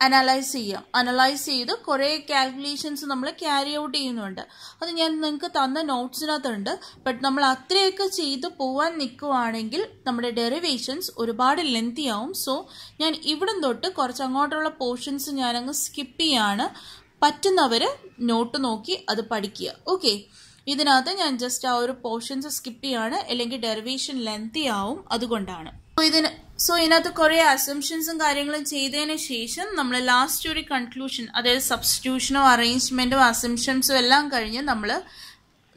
S1: അനലൈസ് ചെയ്യാം. അനലൈസ് ചെയ്ത് കുറേ കാൽക്കുലേഷൻസ് നമ്മൾ ക്യാരി ഔട്ട് ചെയ്യുന്നുണ്ട്. അത് ഞാൻ നിങ്ങൾക്ക് തന്ന നോട്ട്സിനകത്തുണ്ട് ബട്ട് നമ്മൾ അത്രയൊക്കെ ചെയ്ത് പോവാൻ നിൽക്കുവാണെങ്കിൽ നമ്മുടെ ഡെറിവേഷൻസ് ഒരുപാട് ലെങ്തി ആവും. സോ ഞാൻ ഇവിടം തൊട്ട് കുറച്ച് അങ്ങോട്ടുള്ള പോർഷൻസ് ഞാനങ്ങ് സ്കിപ്പ് ചെയ്യാണ്. പറ്റുന്നവർ നോട്ട് നോക്കി അത് പഠിക്കുക. ഓക്കെ ഇതിനകത്ത് ഞാൻ ജസ്റ്റ് ആ ഒരു പോർഷൻസ് സ്കിപ്പ് ചെയ്യാണ്. അല്ലെങ്കിൽ ഡെറിവേഷൻ ലെങ്തി ആവും. അതുകൊണ്ടാണ്. അപ്പോൾ ഇതിന് സോ ഇതിനകത്ത് കുറേ അസംഷൻസും കാര്യങ്ങളും ചെയ്തതിന് ശേഷം നമ്മൾ ലാസ്റ്റ് ഒരു കൺക്ലൂഷൻ അതായത് സബ്സ്റ്റിറ്റ്യൂഷനോ അറേഞ്ച്മെന്റോ അസംഷൻസും എല്ലാം കഴിഞ്ഞ് നമ്മൾ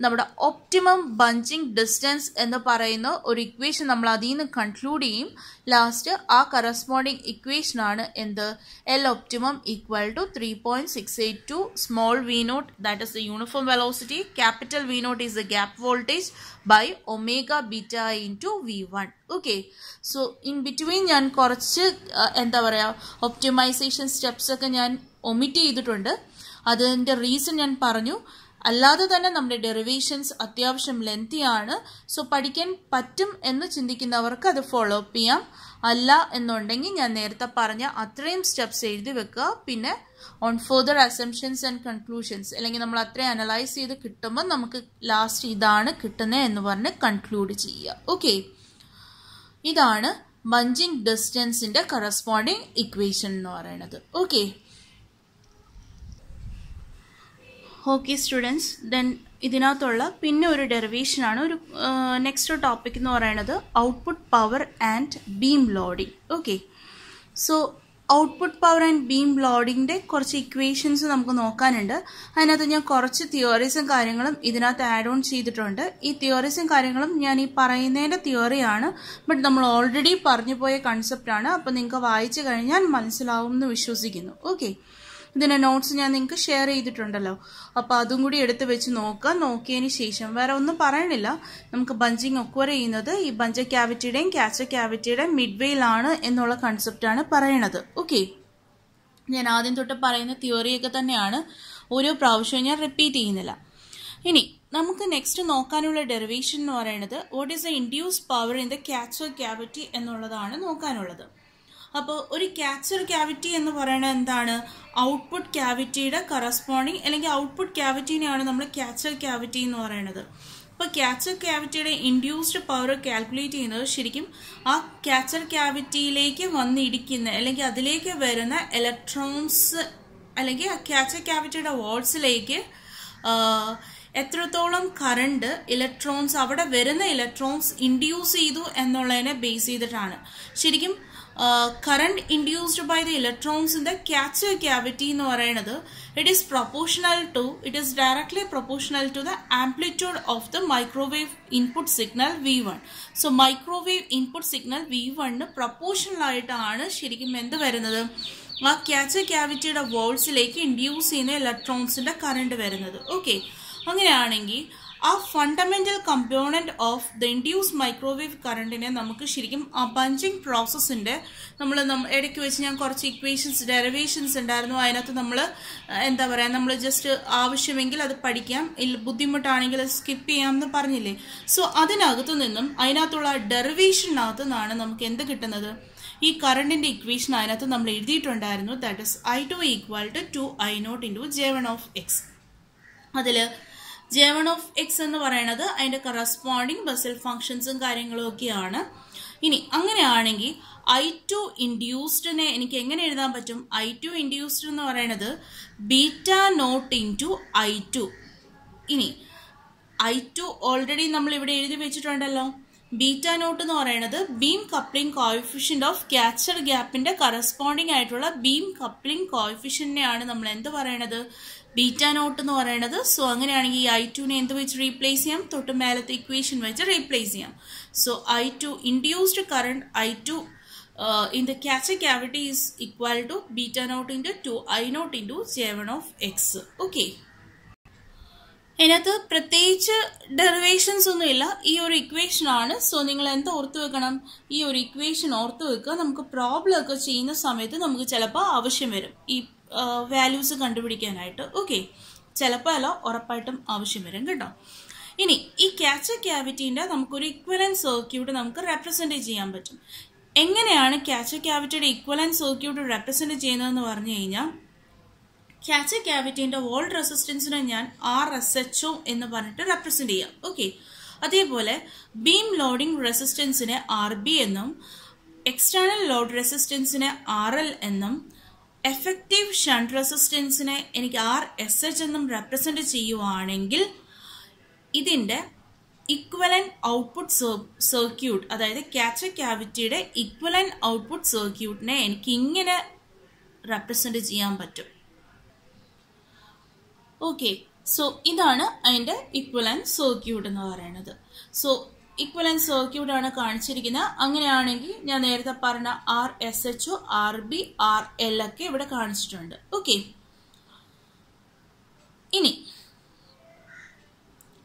S1: നമ്മുടെ ഒപ്റ്റിമം ബഞ്ചിങ് ഡിസ്റ്റൻസ് എന്ന് പറയുന്ന ഒരു ഇക്വേഷൻ നമ്മൾ അതിൽ നിന്ന് കൺക്ലൂഡ് ചെയ്യും. ലാസ്റ്റ് ആ കറസ്പോണ്ടിങ് ഇക്വേഷനാണ് എന്ത്? L optimum equal to three point six eight two small V naught that is the uniform velocity capital V naught is the gap voltage by omega beta into V one okay so in between ഞാൻ കുറച്ച് എന്താ പറയുക optimisation steps ഒക്കെ ഞാൻ omit ചെയ്തിട്ടുണ്ട്. അതിന്റെ reason ഞാൻ പറഞ്ഞു. അല്ലാതെ തന്നെ നമ്മുടെ ഡെറിവേഷൻസ് അത്യാവശ്യം ലെങ്തി ആണ്. സോ പഠിക്കാൻ പറ്റും എന്ന് ചിന്തിക്കുന്നവർക്ക് അത് ഫോളോ അപ്പ് ചെയ്യാം. അല്ല എന്നുണ്ടെങ്കിൽ ഞാൻ നേരത്തെ പറഞ്ഞ അത്രയും സ്റ്റെപ്സ് എഴുതി വെക്കുക. പിന്നെ on further assumptions and conclusions അല്ലെങ്കിൽ നമ്മൾ അത്രയും അനലൈസ് ചെയ്ത് കിട്ടുമ്പോൾ നമുക്ക് ലാസ്റ്റ് ഇതാണ് കിട്ടുന്നത് എന്ന് പറഞ്ഞ് കൺക്ലൂഡ് ചെയ്യുക. ഓക്കെ ഇതാണ് ബഞ്ചിങ് ഡിസ്റ്റൻസിന്റെ കറസ്പോണ്ടിങ് ഇക്വേഷൻ എന്ന് പറയുന്നത്. ഓക്കെ ഓക്കെ സ്റ്റുഡൻസ് ദെൻ ഇതിനകത്തുള്ള പിന്നെ ഒരു ഡെറിവേഷനാണ് ഒരു നെക്സ്റ്റ് ടോപ്പിക് എന്ന് പറയുന്നത് output power and beam loading okay so output power and beam ലോഡിങ്ങിന്റെ കുറച്ച് ഇക്വേഷൻസ് നമുക്ക് നോക്കാനുണ്ട്. അതിനകത്ത് ഞാൻ കുറച്ച് തിയോറീസും കാര്യങ്ങളും ഇതിനകത്ത് ആഡ് ഓൺ ചെയ്തിട്ടുണ്ട്. ഈ തിയോറീസും കാര്യങ്ങളും ഞാൻ ഈ പറയുന്നതിന്റെ തിയോറിയാണ് ബട്ട് നമ്മൾ ഓൾറെഡി പറഞ്ഞു പോയ കൺസെപ്റ്റാണ് അപ്പോൾ നിങ്ങൾക്ക് വായിച്ചു കഴിഞ്ഞാൽ മനസ്സിലാവും എന്ന് വിശ്വസിക്കുന്നു. ഓക്കെ ഇതിന്റെ നോട്ട്സ് ഞാൻ നിങ്ങൾക്ക് ഷെയർ ചെയ്തിട്ടുണ്ടല്ലോ. അപ്പോൾ അതും കൂടി എടുത്ത് വെച്ച് നോക്കുക നോക്കിയതിന് ശേഷം വേറെ ഒന്നും പറയണില്ല. നമുക്ക് ബഞ്ചിങ് ഒക്വർ ചെയ്യുന്നത് ഈ ബഞ്ച ക്യാവിറ്റിയുടെയും ക്യാച്ച ക്യാവിറ്റിയുടെയും മിഡ്വേയിലാണ് എന്നുള്ള കൺസെപ്റ്റാണ് പറയണത്. ഓക്കെ ഞാൻ ആദ്യം തൊട്ട് പറയുന്ന തിയറിയൊക്കെ തന്നെയാണ്. ഓരോ പ്രാവശ്യവും ഞാൻ റിപ്പീറ്റ് ചെയ്യുന്നില്ല. ഇനി നമുക്ക് നെക്സ്റ്റ് നോക്കാനുള്ള ഡെറിവേഷൻ എന്ന് പറയുന്നത് what is the induce power in the catcher cavity എന്നുള്ളതാണ് നോക്കാനുള്ളത്. അപ്പോൾ ഒരു ക്യാച്ചർ ക്യാവിറ്റി എന്ന് പറയുന്നത് എന്താണ്? ഔട്ട്പുട്ട് ക്യാവിറ്റിയുടെ കറസ്പോണ്ടിങ് അല്ലെങ്കിൽ ഔട്ട്പുട്ട് ക്യാവിറ്റീനെയാണ് നമ്മൾ ക്യാച്ചർ ക്യാവിറ്റി എന്ന് പറയുന്നത്. അപ്പോൾ ക്യാച്ചർ ക്യാവിറ്റിയുടെ ഇൻഡ്യൂസ്ഡ് പവർ കാൽക്കുലേറ്റ് ചെയ്യുന്നത് ശരിക്കും ആ ക്യാച്ചർ ക്യാവിറ്റിയിലേക്ക് വന്നിടിക്കുന്ന അല്ലെങ്കിൽ അതിലേക്ക് വരുന്ന ഇലക്ട്രോൺസ് അല്ലെങ്കിൽ ആ ക്യാച്ചർ ക്യാവിറ്റിയുടെ വാൾസിലേക്ക് എത്രത്തോളം കറണ്ട് ഇലക്ട്രോൺസ് അവിടെ വരുന്ന ഇലക്ട്രോൺസ് ഇൻഡ്യൂസ് ചെയ്തു എന്നുള്ളതിനെ ബേസ് ചെയ്തിട്ടാണ്. ശരിക്കും current induced by the electrons in the catcher cavity എന്ന് പറയുന്നത് it is proportional to it is directly proportional to the amplitude of the microwave input signal V one so microwave input signal V one proportional ആയിട്ടാണ് ശരിക്കും എന്ത് വരുന്നത്? ആ catcher ക്യാവിറ്റിയുടെ വോൾസിലേക്ക് induce ചെയ്യുന്ന ഇലക്ട്രോൺസിന്റെ current വരുന്നത്. Okay അങ്ങനെയാണെങ്കിൽ ആ fundamental component of the induce microwave കറണ്ടിനെ നമുക്ക് ശരിക്കും ആ പഞ്ചിങ് പ്രോസസ്സിന്റെ നമ്മൾ ഇടയ്ക്ക് വെച്ച് ഞാൻ കുറച്ച് ഇക്വേഷൻസ് ഡെറിവേഷൻസ് ഉണ്ടായിരുന്നു. അതിനകത്ത് നമ്മൾ എന്താ പറയുക നമ്മൾ ജസ്റ്റ് ആവശ്യമെങ്കിൽ അത് പഠിക്കാം. ഇല്ല ബുദ്ധിമുട്ടാണെങ്കിൽ സ്കിപ്പ് ചെയ്യാമെന്ന് പറഞ്ഞില്ലേ? സോ അതിനകത്തു നിന്നും അതിനകത്തുള്ള ഡെറിവേഷനകത്തു നിന്നാണ് നമുക്ക് എന്ത് കിട്ടുന്നത്? ഈ കറണ്ടിന്റെ ഇക്വേഷൻ അതിനകത്ത് നമ്മൾ എഴുതിയിട്ടുണ്ടായിരുന്നു. That is I two equal to two I naught into J one of X അതിൽ ജെ വൺ ഓഫ് എക്സ് എന്ന് പറയുന്നത് അതിന്റെ കറസ്പോണ്ടിങ് ബസൽ ഫങ്ഷൻസും കാര്യങ്ങളും ഒക്കെയാണ്. ഇനി അങ്ങനെയാണെങ്കിൽ ഐ ടു ഇൻഡ്യൂസ്ഡിനെ എനിക്ക് എങ്ങനെ എഴുതാൻ പറ്റും? ഐ ടു ഇൻഡ്യൂസ്ഡ് എന്ന് പറയുന്നത് beta naught into I two ഇനി ഐ ടു ഓൾറെഡി നമ്മൾ ഇവിടെ എഴുതി വെച്ചിട്ടുണ്ടല്ലോ. ബീറ്റ നോട്ട് എന്ന് പറയുന്നത് beam coupling coefficient of catcher ഗ്യാപ്പിന്റെ corresponding ആയിട്ടുള്ള ബീം കപ്ലിംഗ് കോയിഫിഷ്യന്റിനെയാണ് നമ്മൾ എന്ത് പറയണത്? ബീറ്റ നോട്ട് എന്ന് പറയുന്നത് സോ അങ്ങനെയാണെങ്കിൽ ഈ ഐ ടുവിനെ എന്ത് വെച്ച് റീപ്ലേസ് ചെയ്യാം? തൊട്ട് മേലത്തെ ഇക്വേഷൻ വെച്ച് റീപ്ലേസ് ചെയ്യാം. So I two induced current I two in the catcher cavity is equal to beta naught into 2 I naught into j1 of x. Okay. ഇതിനകത്ത് പ്രത്യേകിച്ച് ഡെറിവേഷൻസ് ഒന്നുമില്ല. ഈ ഒരു ഇക്വേഷൻ ആണ്. സോ നിങ്ങൾ എന്താ ഓർത്ത് വെക്കണം? ഈ ഒരു ഇക്വേഷൻ ഓർത്ത് വെക്കുക. നമുക്ക് പ്രോബ്ലം ഒക്കെ ചെയ്യുന്ന സമയത്ത് നമുക്ക് ചിലപ്പോൾ ആവശ്യം വരും. ഈ വാല്യൂസ് കണ്ടുപിടിക്കാനായിട്ട്. ഓക്കെ ചിലപ്പോൾ അല്ല ഉറപ്പായിട്ടും ആവശ്യം വരും കേട്ടോ. ഇനി ഈ ക്യാച്ചർ ക്യാവിറ്റീന്റെ നമുക്കൊരു ഇക്വലൻ സർക്യൂട്ട് നമുക്ക് റെപ്രസെന്റ് ചെയ്യാൻ പറ്റും. എങ്ങനെയാണ് ക്യാച്ചർ ക്യാവിറ്റിയുടെ ഇക്വലൻ സർക്യൂട്ട് റെപ്രസെന്റ് ചെയ്യുന്നതെന്ന് പറഞ്ഞു കഴിഞ്ഞാൽ ക്യാച്ചർ ക്യാവിറ്റീന്റെ വോൾ റെസിസ്റ്റൻസിനെ ഞാൻ ആർ എസ് എച്ച് ഒ എന്ന് പറഞ്ഞിട്ട് റെപ്രസെന്റ് ചെയ്യാം. ഓക്കെ അതേപോലെ ബീം ലോഡിംഗ് റെസിസ്റ്റൻസിനെ ആർ ബി എന്നും എക്സ്റ്റേണൽ ലോഡ് റെസിസ്റ്റൻസിനെ ആർ എൽ എന്നും എഫക്റ്റീവ് ഷണ്ട് റെസിസ്റ്റൻസിനെ എനിക്ക് ആർ എസ് എച്ച് എന്നും റെപ്രസെന്റ് ചെയ്യുവാണെങ്കിൽ ഇതിന്റെ ഇക്വലൻ ഔട്ട്പുട്ട് സർക്യൂട്ട് അതായത് ക്യാച്ച ക്യാവിറ്റിയുടെ ഇക്വലൻ ഔട്ട്പുട്ട് സർക്യൂട്ടിനെ എനിക്ക് ഇങ്ങനെ റെപ്രസെന്റ് ചെയ്യാൻ പറ്റും. ഓക്കെ സോ ഇതാണ് അതിന്റെ ഇക്വലൻ സർക്യൂട്ട് എന്ന് പറയുന്നത്. സോ ഇക്വലൻ സർക്യൂട്ട് ആണ് കാണിച്ചിരിക്കുന്നത്. അങ്ങനെയാണെങ്കിൽ ഞാൻ നേരത്തെ പറഞ്ഞ R S H R B R L ഒക്കെ ഇവിടെ കാണിച്ചിട്ടുണ്ട്. ഓക്കെ ഇനി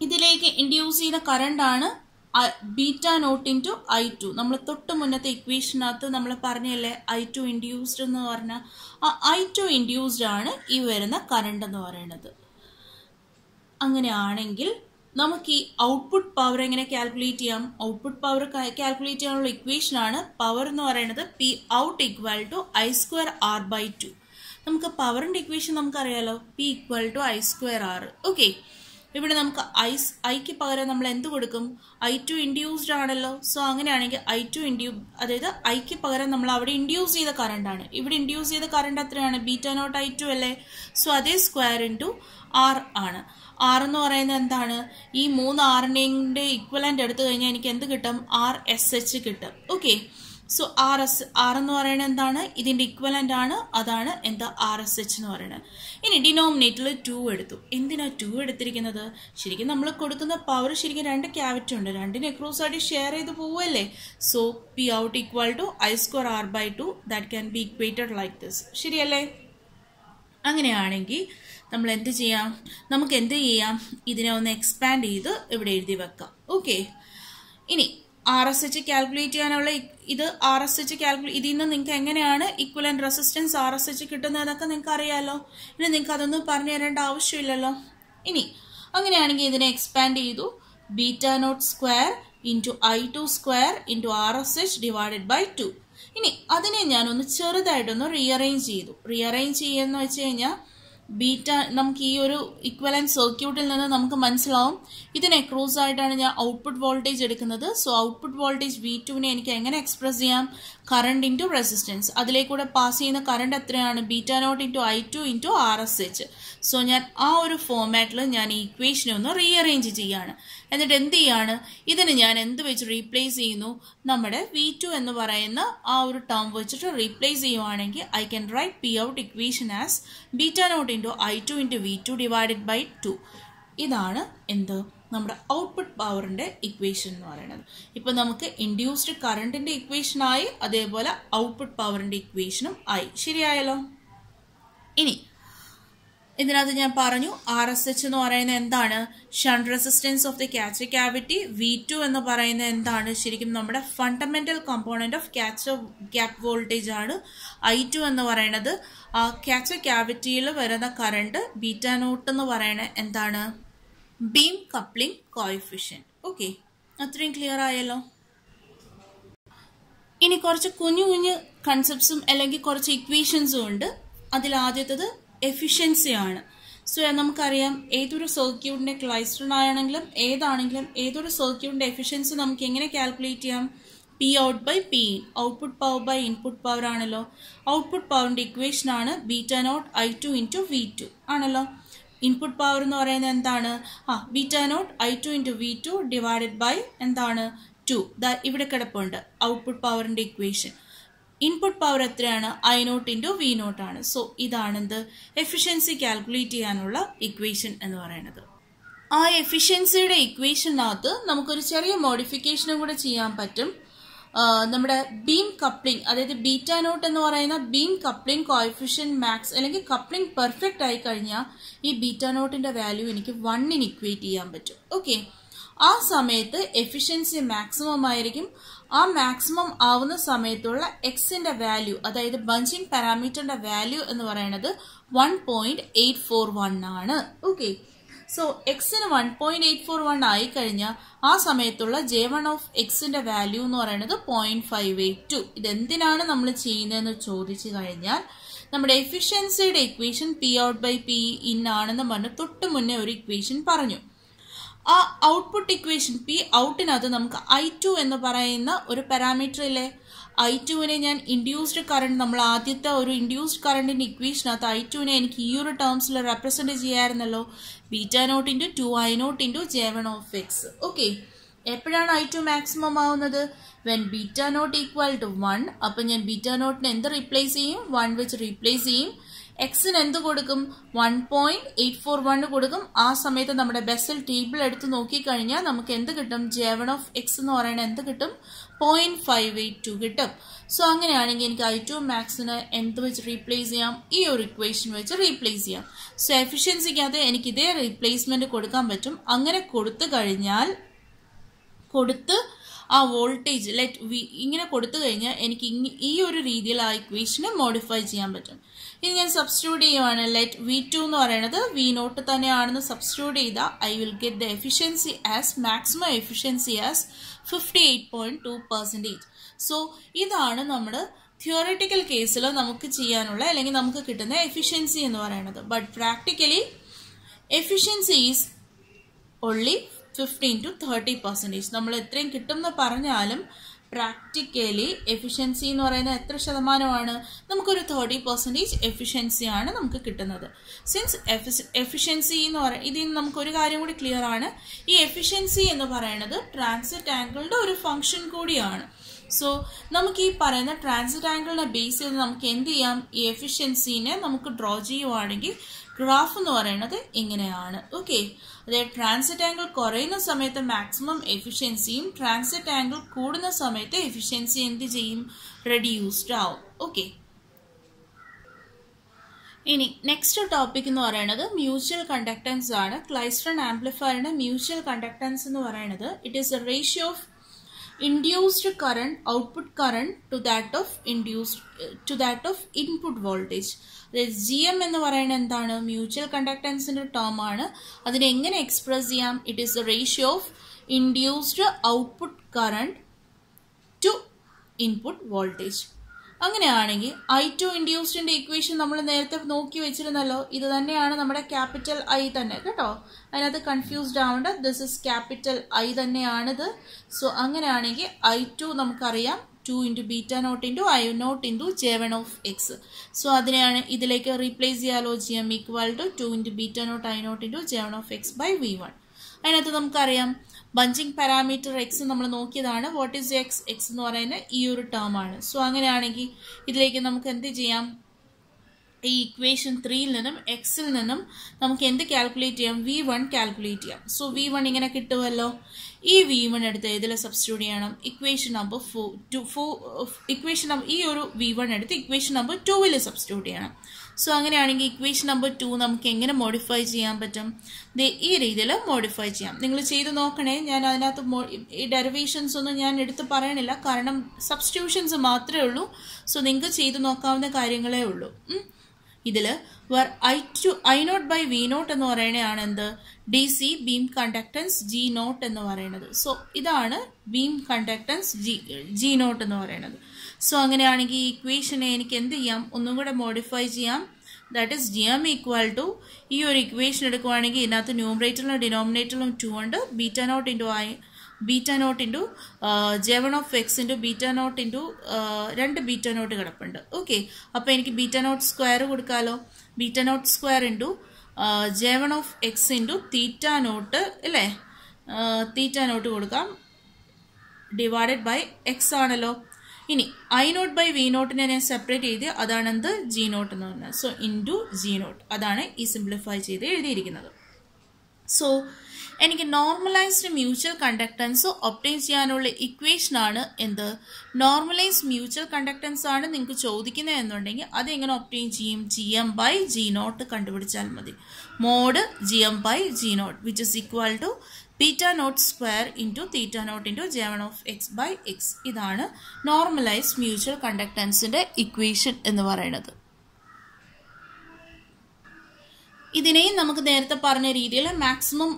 S1: ഇതിലേക്ക് ഇൻഡ്യൂസ് ചെയ്ത കറണ്ട് ആണ് beta naught into I two നമ്മൾ തൊട്ട് മുന്നത്തെ ഇക്വേഷനകത്ത് നമ്മൾ പറഞ്ഞല്ലേ ഐ ടു ഇൻഡ്യൂസ്ഡ് എന്ന് പറഞ്ഞ ആ ഐ ടു ഇൻഡ്യൂസ്ഡ് ആണ് ഈ വരുന്ന കറണ്ട് എന്ന് പറയുന്നത്. അങ്ങനെയാണെങ്കിൽ നമുക്ക് ഈ ഔട്ട്പുട്ട് പവർ എങ്ങനെ കാൽക്കുലേറ്റ് ചെയ്യാം? ഔട്ട്പുട്ട് പവർ കാൽക്കുലേറ്റ് ചെയ്യാനുള്ള ഇക്വേഷൻ ആണ് പവർ എന്ന് പറയുന്നത് P out equal to I square R by two നമുക്ക് പവറിന്റെ ഇക്വേഷൻ നമുക്കറിയാലോ? P equal to I square R okay ഇവിടെ നമുക്ക് ഐ ഐക്ക് പകരം നമ്മൾ എന്ത് കൊടുക്കും? ഐ ടു ഇൻഡ്യൂസ്ഡ് ആണല്ലോ. സോ അങ്ങനെയാണെങ്കിൽ ഐ ടു ഇൻഡ്യൂ അതായത് ഐക്ക് പകരം നമ്മൾ അവിടെ ഇൻഡ്യൂസ് ചെയ്ത കറണ്ട് ആണ്. ഇവിടെ ഇൻഡ്യൂസ് ചെയ്ത കറണ്ട് എത്രയാണ്? ബീറ്റ നോട്ട് ഐ ടു അല്ലേ? സോ അതേ സ്ക്വയർ ഇന്റു ആർ ആണ്. ആർ എന്ന് പറയുന്നത് എന്താണ്? ഈ മൂന്ന് ആറിന്റെ ഇക്വലന്റ് എടുത്തു കഴിഞ്ഞാൽ എനിക്ക് എന്ത് കിട്ടും? ആർ എസ് എച്ച് കിട്ടും. Okay so R S R എന്ന് പറയുന്നത് എന്താണ്? ഇതിന്റെ ഇക്വലന്റ് ആണ്. അതാണ് എന്താ ആർ എസ് എച്ച് എന്ന് പറയുന്നത്. ഇനി ഡിനോമിനേറ്ററിൽ ടു എടുത്തു. എന്തിനാ ടു എടുത്തിരിക്കുന്നത്? ശരിക്കും നമ്മൾ കൊടുക്കുന്ന പവർ ശരിക്കും രണ്ട് ക്യാവിറ്റി ഉണ്ട്. രണ്ടിനെ എക്രോസ് ആയിട്ട് ഷെയർ ചെയ്ത് പോവല്ലേ? So P out equal to I square R by two that can be equated like this ശരിയല്ലേ? അങ്ങനെയാണെങ്കിൽ നമ്മൾ എന്ത് ചെയ്യാം? നമുക്ക് എന്ത് ചെയ്യാം? ഇതിനെ ഒന്ന് എക്സ്പാൻഡ് ചെയ്ത് ഇവിടെ എഴുതി വെക്കാം. ഓക്കെ ഇനി ആർ എസ് എച്ച് കാൽക്കുലേറ്റ് ചെയ്യാനുള്ള ഇത് ആർ എസ് എച്ച് കാൽക്കുലേറ്റ് ഇതിൽ നിന്ന് നിങ്ങൾക്ക് എങ്ങനെയാണ് equivalent resistance R S H കിട്ടുന്നതെന്നൊക്കെ നിങ്ങൾക്ക് അറിയാമല്ലോ ഇനി നിങ്ങൾക്ക് അതൊന്നും പറഞ്ഞു തരേണ്ട ആവശ്യമില്ലല്ലോ. ഇനി അങ്ങനെയാണെങ്കിൽ ഇതിനെ എക്സ്പാൻഡ് ചെയ്തു. Beta naught square into I two square into R S H divided by two ഇനി അതിനെ ഞാനൊന്ന് ചെറുതായിട്ടൊന്ന് റീഅറേഞ്ച് ചെയ്തു. റീഅറേഞ്ച് ചെയ്യുന്ന വെച്ച് കഴിഞ്ഞാൽ ബീറ്റ നമുക്ക് ഈ ഒരു ഇക്വലൻ സർക്യൂട്ടിൽ നിന്ന് നമുക്ക് മനസ്സിലാവും. ഇതിനെ എക്രോസ് ആയിട്ടാണ് ഞാൻ ഔട്ട്പുട്ട് വോൾട്ടേജ് എടുക്കുന്നത്. സോ ഔട്ട്പുട്ട് വോൾട്ടേജ് വി ടുവിനെ എനിക്ക് എങ്ങനെ എക്സ്പ്രസ് ചെയ്യാം? കറണ്ട് ഇന്റു റെസിസ്റ്റൻസ് അതിലേക്കൂടെ പാസ് ചെയ്യുന്ന കറണ്ട് എത്രയാണ്? Beta naught into I two into R S H so ഞാൻ ആ ഒരു ഫോമാറ്റിൽ ഞാൻ ഈ ഇക്വേഷനെ ഒന്ന് റീഅറേഞ്ച് ചെയ്യാണ്. എന്നിട്ട് എന്ത് ചെയ്യാണ്? ഇതിന് ഞാൻ എന്ത് വെച്ച് റീപ്ലേസ് ചെയ്യുന്നു? നമ്മുടെ വി ടു എന്ന് പറയുന്ന ആ ഒരു ടേം വെച്ചിട്ട് റീപ്ലേസ് ചെയ്യുവാണെങ്കിൽ I can write P out equation as beta naught into I two into V two divided by two ഇതാണ് എന്ത്? നമ്മുടെ ഔട്ട്പുട്ട് പവറിന്റെ ഇക്വേഷൻ എന്ന് പറയുന്നത്. ഇപ്പൊ നമുക്ക് ഇൻഡ്യൂസ്ഡ് കറണ്ടിന്റെ ഇക്വേഷനായി അതേപോലെ ഔട്ട്പുട്ട് പവറിന്റെ ഇക്വേഷനും ആയി. ശരിയായല്ലോ? ഇനി ഇതിനകത്ത് ഞാൻ പറഞ്ഞു ആർ എസ് എച്ച് എന്ന് പറയുന്നത് എന്താണ്? Shunt resistance of the catch cavity V two എന്ന് പറയുന്ന എന്താണ്? ശരിക്കും നമ്മുടെ fundamental component of catch gap voltage ആണ്. ഐ ടു എന്ന് പറയുന്നത് ക്യാച്ച് ക്യാവിറ്റിയിൽ വരുന്ന കറണ്ട് ബീറ്റാനോട്ട് എന്ന് പറയുന്ന എന്താണ്? ബീം കപ്ലിംഗ് കോയിഫിഷ്യന്റ് ഓക്കെ അത്രയും ക്ലിയർ ആയല്ലോ. ഇനി കുറച്ച് കുഞ്ഞു കുഞ്ഞു കൺസെപ്റ്റ്സും അല്ലെങ്കിൽ കുറച്ച് ഇക്വേഷൻസും ഉണ്ട്. അതിൽ ആദ്യത്തത് എഫിഷ്യൻസിയാണ് സോ നമുക്കറിയാം ഏതൊരു സർക്യൂട്ടിന്റെ ക്ലൈസ്റ്റൺ ആണെങ്കിലും ഏതാണെങ്കിലും ഏതൊരു സർക്യൂട്ടിന്റെ എഫിഷ്യൻസി നമുക്ക് എങ്ങനെ കാൽക്കുലേറ്റ് ചെയ്യാം? P out by P in output power by input power ആണല്ലോ ഔട്ട്പുട്ട് പവറിന്റെ ഇക്വേഷൻ ആണ് beta naught I two into V two ആണല്ലോ? ഇൻപുട്ട് പവർ എന്ന് പറയുന്നത് എന്താണ്? ആ V beta naught I two into V two divided by എന്താണ് two ഇവിടെ കിടപ്പുണ്ട്. ഔട്ട്പുട്ട് പവറിന്റെ ഇക്വേഷൻ ഇൻപുട്ട് പവർ എത്രയാണ്? I naught into V naught ആണ്. സോ ഇതാണെന്ത് എഫിഷ്യൻസി കാൽക്കുലേറ്റ് ചെയ്യാനുള്ള ഇക്വേഷൻ എന്ന് പറയുന്നത്. ആ എഫിഷ്യൻസിയുടെ ഇക്വേഷനകത്ത് നമുക്കൊരു ചെറിയ മോഡിഫിക്കേഷനും കൂടെ ചെയ്യാൻ പറ്റും. നമ്മുടെ ബീം കപ്ലിംഗ് അതായത് ബീറ്റ നോട്ട് എന്ന് പറയുന്ന ബീം കപ്ലിംഗ് കോയിഫിഷ്യൻ മാക്സ് അല്ലെങ്കിൽ കപ്ലിംഗ് പെർഫെക്റ്റ് ആയി കഴിഞ്ഞാൽ ഈ ബീറ്റ നോട്ടിന്റെ വാല്യൂ എനിക്ക് വണ്ണിന് ഇക്വേറ്റ് ചെയ്യാൻ പറ്റും. ഓക്കെ ആ സമയത്ത് എഫിഷ്യൻസി മാക്സിമം ആയിരിക്കും. ആ മാക്സിമം ആവുന്ന സമയത്തുള്ള എക്സിന്റെ വാല്യൂ അതായത് ബഞ്ചിങ് പാരാമീറ്ററിന്റെ വാല്യൂ എന്ന് പറയുന്നത് one point eight four one ആണ്. ഓക്കെ സോ എക്സിന് one point eight four one ആയി കഴിഞ്ഞാൽ ആ സമയത്തുള്ള ജെ വൺ ഓഫ് എക്സിന്റെ വാല്യൂ എന്ന് പറയുന്നത് പോയിന്റ് ഫൈവ് എയ്റ്റ് ടു ഇതെന്തിനാണ് നമ്മൾ ചെയ്യുന്നതെന്ന് ചോദിച്ചു കഴിഞ്ഞാൽ നമ്മുടെ എഫിഷ്യൻസിയുടെ equation P out by P in ആണെന്ന് പറഞ്ഞ് തൊട്ട് മുന്നേ ഒരു ഇക്വേഷൻ പറഞ്ഞു. ആ ഔട്ട്പുട്ട് ഇക്വേഷൻ പി ഔട്ടിനകത്ത് നമുക്ക് ഐ ടു എന്ന് പറയുന്ന ഒരു പാരാമീറ്റർ ഇല്ലേ? ഐ ടുവിനെ ഞാൻ ഇൻഡ്യൂസ്ഡ് കറണ്ട് നമ്മൾ ആദ്യത്തെ ഒരു ഇൻഡ്യൂസ്ഡ് കറണ്ടിന്റെ ഇക്വേഷനകത്ത് ഐ ടുവിനെ എനിക്ക് ഈ ഒരു ടേംസിൽ represent ചെയ്യാമായിരുന്നല്ലോ beta naught into two I naught into J one of X okay എപ്പോഴാണ് ഐ ടു മാക്സിമം ആവുന്നത്? When beta naught equal to one അപ്പം ഞാൻ ബീറ്റ നോട്ടിന് എന്ത് റീപ്ലേസ് ചെയ്യും? വൺ വെച്ച് റീപ്ലേസ് ചെയ്യും. എക്സിന് എന്ത് കൊടുക്കും? One point eight four one കൊടുക്കും. ആ സമയത്ത് നമ്മുടെ ബെസ്സിൽ ടേബിൾ എടുത്ത് നോക്കിക്കഴിഞ്ഞാൽ നമുക്ക് എന്ത് കിട്ടും? ജെ വൺ ഓഫ് എക്സ് എന്ന് പറയുന്നത് എന്ത് കിട്ടും? പോയിന്റ് ഫൈവ് എയ്റ്റ് ടു കിട്ടും. സോ അങ്ങനെയാണെങ്കിൽ എനിക്ക് ഐ ടു മാക്സിന് എന്ത് വെച്ച് റീപ്ലേസ് ചെയ്യാം. ഈ ഒരു ഇക്വേഷൻ വെച്ച് റീപ്ലേസ് ചെയ്യാം. സോ എഫിഷ്യൻസിക്കകത്ത് എനിക്ക് ഇതേ റീപ്ലേസ്മെന്റ് കൊടുക്കാൻ പറ്റും. അങ്ങനെ കൊടുത്തു കഴിഞ്ഞാൽ കൊടുത്ത് ആ വോൾട്ടേജ് ലെറ്റ് വി ഇങ്ങനെ കൊടുത്തു കഴിഞ്ഞാൽ എനിക്ക് ഈ ഒരു രീതിയിൽ ആ ഇക്വേഷനെ മോഡിഫൈ ചെയ്യാൻ പറ്റും. ഇനി ഞാൻ സബ്സ്റ്റിറ്റ്യൂട്ട് ചെയ്യുവാണ്. ലെറ്റ് വി ടു എന്ന് പറയുന്നത് വി നോട്ട് തന്നെയാണെന്ന് സബ്സ്റ്റിറ്റ്യൂട്ട് ചെയ്താൽ I will get the efficiency as maximum efficiency as fifty eight point two percentage so ഇതാണ് നമ്മൾ തിയോറിറ്റിക്കൽ കേസിൽ നമുക്ക് ചെയ്യാനുള്ള അല്ലെങ്കിൽ നമുക്ക് കിട്ടുന്ന എഫിഷ്യൻസി എന്ന് പറയുന്നത്. But practically efficiency is only fifteen to thirty percentage നമ്മൾ എത്രയും കിട്ടും എന്ന് പറഞ്ഞാലും പ്രാക്ടിക്കലി എഫിഷ്യൻസി എന്ന് പറയുന്നത് എത്ര ശതമാനമാണ്? നമുക്കൊരു തേർട്ടി പെർസെന്റേജ് എഫിഷ്യൻസി ആണ് നമുക്ക് കിട്ടുന്നത്. സിൻസ് എഫിഷ്യൻസി എന്ന് പറയുന്നത് ഇതിൽ നിന്ന് നമുക്കൊരു കാര്യം കൂടി ക്ലിയർ ആണ്. ഈ എഫിഷ്യൻസി എന്ന് പറയുന്നത് ട്രാൻസിറ്റ് ആംഗിളിന്റെ ഒരു ഫംഗ്ഷൻ കൂടിയാണ്. സോ നമുക്ക് ഈ പറയുന്ന ട്രാൻസിറ്റ് ആംഗിളിനെ ബേസ് ചെയ്ത് നമുക്ക് എന്ത് ചെയ്യാം? ഈ എഫിഷ്യൻസിനെ നമുക്ക് ഡ്രോ ചെയ്യുവാണെങ്കിൽ ഗ്രാഫ് എന്ന് പറയുന്നത് ഇങ്ങനെയാണ്. ഓക്കെ അതായത് ട്രാൻസിറ്റ് ആംഗിൾ കുറയുന്ന സമയത്ത് മാക്സിമം എഫിഷ്യൻസിയും ട്രാൻസിറ്റ് ആംഗിൾ കൂടുന്ന സമയത്ത് എഫിഷ്യൻസി എന്ത് ചെയ്യും? റെഡ്യൂസ്ഡ് ആവും. ഓക്കെ ഇനി നെക്സ്റ്റ് ടോപ്പിക് എന്ന് പറയുന്നത് മ്യൂച്വൽ കണ്ടക്ടൻസ് ആണ്. ക്ലൈസ്ട്രൺ ആംപ്ലിഫയറിന്റെ മ്യൂച്വൽ കണ്ടക്ടൻസ് എന്ന് പറയുന്നത് it is a ratio of induced current output current to that of induced to that of input input G M എന്ന് പറയുന്നത് എന്താണ്? മ്യൂച്വൽ കണ്ടക്ടൻസിന്റെ ടേം ആണ്. അതിനെ എങ്ങനെ എക്സ്പ്രസ് ചെയ്യാം? It is the ratio of induced output current to input voltage അങ്ങനെയാണെങ്കിൽ I two ഇൻഡ്യൂസ്ഡിന്റെ equation നമ്മൾ നേരത്തെ നോക്കി വെച്ചിരുന്നല്ലോ. ഇത് തന്നെയാണ് നമ്മുടെ ക്യാപിറ്റൽ ഐ തന്നെ. കേട്ടോ? അതിനകത്ത് കൺഫ്യൂസ്ഡ് ആവേണ്ട. ദിസ് ഇസ് ക്യാപിറ്റൽ ഐ തന്നെയാണിത്. സോ അങ്ങനെയാണെങ്കിൽ ഐ ടു നമുക്കറിയാം. Two into beta naught into I naught into J one of X so അതിനെയാണ് ഇതിലേക്ക് റീപ്ലേസ് ചെയ്യാലോ G M equal to two into beta naught I naught into J one of X by V one അതിനകത്ത് നമുക്കറിയാം bunching parameter X നമ്മൾ നോക്കിയതാണ് what is X X എന്ന് പറയുന്ന ഈ ഒരു ടേം ആണ്. സോ അങ്ങനെയാണെങ്കിൽ ഇതിലേക്ക് നമുക്ക് എന്ത് ചെയ്യാം? ഈ ഇക്വേഷൻ ത്രീയിൽ നിന്നും എക്സിൽ നിന്നും നമുക്ക് എന്ത് കാൽക്കുലേറ്റ് ചെയ്യാം? വി വൺ കാൽക്കുലേറ്റ് ചെയ്യാം. സോ വി വൺ ഇങ്ങനെ കിട്ടുമല്ലോ. ഈ വി വൺ എടുത്ത് ഇതിൽ സബ്സ്റ്റിറ്റ്യൂട്ട് ചെയ്യണം? Equation number four to four equation number ഈ ഒരു വി വൺ എടുത്ത് ഇക്വേഷൻ നമ്പർ ടുവിൽ സബ്സ്റ്റിറ്റ്യൂട്ട് ചെയ്യണം. സോ അങ്ങനെയാണെങ്കിൽ ഇക്വേഷൻ നമ്പർ ടു നമുക്ക് എങ്ങനെ മോഡിഫൈ ചെയ്യാൻ പറ്റും? ദേ ഈ രീതിയിൽ മോഡിഫൈ ചെയ്യാം. നിങ്ങൾ ചെയ്ത് നോക്കണേ. ഞാൻ അതിനകത്ത് ഈ ഡെറിവേഷൻസ് ഒന്നും ഞാൻ എടുത്ത് പറയണില്ല. കാരണം സബ്സ്റ്റിറ്റ്യൂഷൻസ് മാത്രമേ ഉള്ളൂ. സോ നിങ്ങൾക്ക് ചെയ്ത് നോക്കാവുന്ന കാര്യങ്ങളേ ഉള്ളൂ. ഇതിൽ where I two I naught by V naught എന്ന് പറയണതാണ് എന്ത്? D C beam conductance G naught എന്ന് പറയുന്നത്. സോ ഇതാണ് beam conductance G G naught എന്ന് പറയുന്നത്. സോ അങ്ങനെയാണെങ്കിൽ ഈ ഇക്വേഷനെ എനിക്ക് എന്ത് ചെയ്യാം? ഒന്നും കൂടെ മോഡിഫൈ ചെയ്യാം. That is G M equal to ഈ ഒരു ഇക്വേഷൻ എടുക്കുവാണെങ്കിൽ ഇതിനകത്ത് ന്യൂമറേറ്ററിലും ഡിനോമിനേറ്ററിലും ടു ഉണ്ട് beta naught into I beta naught into J one of X into beta naught into രണ്ട് ബീറ്റ നോട്ട് കിടപ്പുണ്ട്. ഓക്കെ. അപ്പോൾ എനിക്ക് beta naught square കൊടുക്കാമല്ലോ beta naught square into J one of X into theta naught അല്ലേ theta naught കൊടുക്കാം. Divided by X ആണല്ലോ. ഇനി I naught by V നോട്ടിനെ ഞാൻ സെപ്പറേറ്റ് ചെയ്ത് അതാണ് എന്ത് ജി നോട്ട് എന്ന് പറഞ്ഞാൽ. So into G naught. അതാണ് ഈ സിംപ്ലിഫൈ ചെയ്ത് എഴുതിയിരിക്കുന്നത്. സോ എനിക്ക് നോർമലൈസ്ഡ് മ്യൂച്വൽ കണ്ടക്ടൻസ് ഒപ്റ്റൈൻ ചെയ്യാനുള്ള ഇക്വേഷൻ ആണ് എന്ത്? നോർമലൈസ്ഡ് മ്യൂച്വൽ കണ്ടക്ടൻസ് ആണ് നിങ്ങൾക്ക് ചോദിക്കുന്നത് എന്നുണ്ടെങ്കിൽ അത് എങ്ങനെ ഒപ്റ്റൈൻ ചെയ്യും? G M by G naught കണ്ടുപിടിച്ചാൽ മതി. Mod G M by G naught which is equal to beta naught square into theta naught into J one of X by X ഇതാണ് നോർമലൈസ്ഡ് മ്യൂച്വൽ കണ്ടക്ടൻസിന്റെ equation എന്ന് പറയുന്നത്. ഇതിനെയും നമുക്ക് നേരത്തെ പറഞ്ഞ രീതിയിൽ മാക്സിമം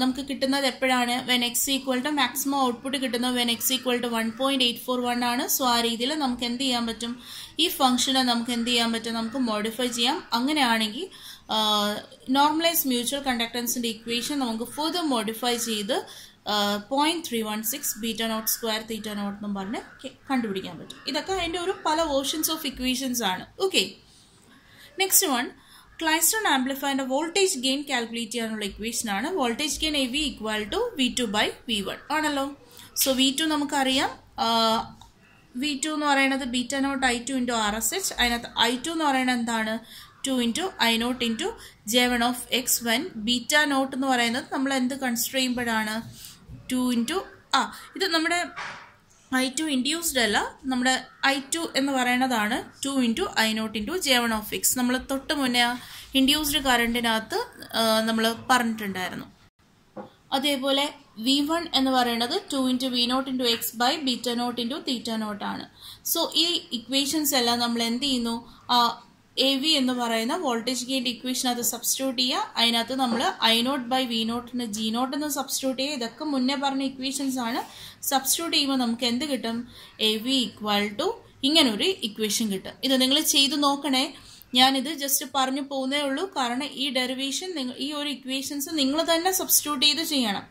S1: നമുക്ക് കിട്ടുന്നത് എപ്പോഴാണ്? When X equal to maximum output കിട്ടുന്നത് when X equal to one point eight four one ആണ്. സോ ആ രീതിയിൽ നമുക്ക് എന്ത് ചെയ്യാൻ പറ്റും? ഈ ഫംഗ്ഷനെ നമുക്ക് എന്ത് ചെയ്യാൻ പറ്റും? നമുക്ക് മോഡിഫൈ ചെയ്യാം. അങ്ങനെയാണെങ്കിൽ നോർമലൈസ് മ്യൂച്വൽ കണ്ടക്ടൻസിന്റെ ഇക്വേഷൻ നമുക്ക് ഫുർദർ മോഡിഫൈ ചെയ്ത് point three one six beta naught square theta naught എന്നും പറഞ്ഞ് കണ്ടുപിടിക്കാൻ പറ്റും. ഇതൊക്കെ അതിന്റെ ഒരു പല വേർഷൻസ് ഓഫ് ഇക്വേഷൻസ് ആണ്. ഓക്കെ നെക്സ്റ്റ് വൺ ക്ലൈസ്റ്റൺ ആംപ്ലിഫയറിന്റെ വോൾട്ടേജ് ഗെയിൻ കാൽക്കുലേറ്റ് ചെയ്യാനുള്ള ഇക്വേഷൻ ആണ്. Voltage gain A V equal to V two by V one ആണല്ലോ? സോ വി ടു നമുക്കറിയാം. വി ടു എന്ന് പറയുന്നത് beta naught I two into R S H അതിനകത്ത് I two എന്ന് പറയുന്നത് എന്താണ്? Two into I naught into J one of X one beta naught എന്ന് പറയുന്നത് നമ്മൾ എന്ത് കൺസിഡർ ചെയ്യുമ്പോഴാണ് ടു ഇന്റു ആ ഇത് നമ്മുടെ ഐ ടു ഇൻഡ്യൂസ്ഡ് അല്ല നമ്മുടെ ഐ ടു എന്ന് പറയുന്നതാണ് two into I naught into J one of X നമ്മൾ തൊട്ട് മുന്നേ ഇൻഡ്യൂസ്ഡ് കറണ്ടിനകത്ത് നമ്മൾ പറഞ്ഞിട്ടുണ്ടായിരുന്നു. അതേപോലെ വി വൺ എന്ന് പറയുന്നത് two into V naught into X by beta naught into theta naught ആണ്. സോ ഈ ഇക്വേഷൻസ് എല്ലാം നമ്മൾ എന്ത് ചെയ്യുന്നു? എ വി എന്ന് പറയുന്ന വോൾട്ടേജ് ഗെയിന്റെ ഇക്വേഷൻ അത് സബ്സ്റ്റിറ്റ്യൂട്ട് ചെയ്യുക. അതിനകത്ത് നമ്മൾ ഐ നോട്ട് ബൈ വി നോട്ടിന് ജി നോട്ട് എന്ന് സബ്സ്റ്റിറ്റ്യൂട്ട് ചെയ്യുക. ഇതൊക്കെ മുന്നേ പറഞ്ഞ ഇക്വേഷൻസ് ആണ്. സബ്സ്റ്റിറ്റ്യൂട്ട് ചെയ്യുമ്പോൾ നമുക്ക് എന്ത് കിട്ടും? എ വി ഈക്വൽ ടു ഇങ്ങനൊരു ഇക്വേഷൻ കിട്ടും. ഇത് നിങ്ങൾ ചെയ്തു നോക്കണേ. ഞാനിത് ജസ്റ്റ് പറഞ്ഞു പോകുന്നേ ഉള്ളൂ. കാരണം ഈ ഡെറിവേഷൻ നിങ്ങൾ ഈ ഒരു ഇക്വേഷൻസ് നിങ്ങൾ തന്നെ സബ്സ്റ്റിറ്റ്യൂട്ട് ചെയ്ത് ചെയ്യണം.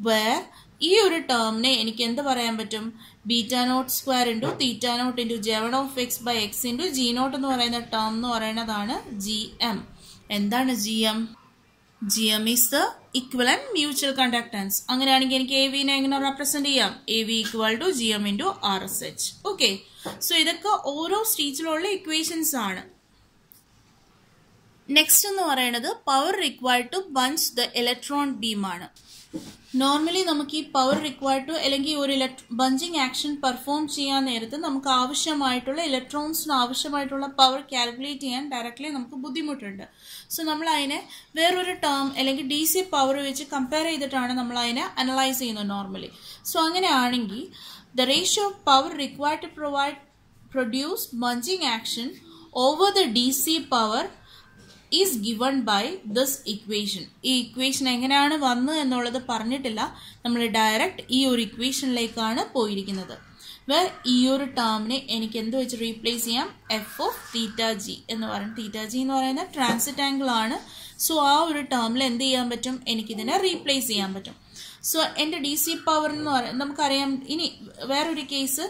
S1: വേർ ഈ ഒരു ടേമിനെ എനിക്ക് എന്ത് പറയാൻ പറ്റും? Beta naught square into theta naught into J one of X by X into G naught എന്ന് പറയുന്ന ടേം എന്ന് പറയുന്നതാണ് ജി എം എന്താണ് G M G M is the equivalent mutual conductance അങ്ങനെയാണെങ്കിൽ എനിക്ക് എ വിനെ എങ്ങനെ റെപ്രസെന്റ് ചെയ്യാം? A V equal to G M into R S H okay so ഇതൊക്കെ ഓരോ സ്റ്റേജിലുള്ള ഇക്വേഷൻസ് ആണ്. നെക്സ്റ്റ് എന്ന് പറയുന്നത് power required to bunch the electron beam ആണ്. നോർമലി നമുക്ക് ഈ പവർ റിക്വയർഡ് ടു അല്ലെങ്കിൽ ഒരു ബഞ്ചിങ് ആക്ഷൻ പെർഫോം ചെയ്യാൻ നേരത്ത് നമുക്ക് ആവശ്യമായിട്ടുള്ള ഇലക്ട്രോൺസിന് ആവശ്യമായിട്ടുള്ള പവർ കാൽക്കുലേറ്റ് ചെയ്യാൻ ഡയറക്റ്റ്ലി നമുക്ക് ബുദ്ധിമുട്ടുണ്ട്. സോ നമ്മൾ അതിനെ വേറൊരു ടേം അല്ലെങ്കിൽ ഡി സി പവർ വെച്ച് കമ്പയർ ചെയ്തിട്ടാണ് നമ്മൾ അതിനെ അനലൈസ് ചെയ്യുന്നത് നോർമലി സോ അങ്ങനെയാണെങ്കിൽ the ratio of power required to provide produce bunching action over the D C power is given by this equation ഈ ഇക്വേഷൻ എങ്ങനെയാണ് വന്നത് എന്നുള്ളത് പറഞ്ഞിട്ടില്ല. നമ്മൾ ഡയറക്റ്റ് ഈ ഒരു ഇക്വേഷനിലേക്കാണ് പോയിരിക്കുന്നത്. വേ ഈ ഒരു ടേമിനെ എനിക്ക് എന്ത് വെച്ച് റീപ്ലേസ് ചെയ്യാം? എഫ് ഓഫ് തീറ്റ ജി എന്ന് പറയുന്നത് തീറ്റ ജി എന്ന് പറയുന്ന ട്രാൻസിറ്റ് ആംഗിൾ ആണ്. സോ ആ ഒരു ടേമിൽ എന്ത് ചെയ്യാൻ പറ്റും? എനിക്കിതിനെ റീപ്ലേസ് ചെയ്യാൻ പറ്റും. സോ എന്റെ ഡി സി പവർ എന്ന് പറയുന്നത് നമുക്കറിയാം. ഇനി വേറൊരു കേസ്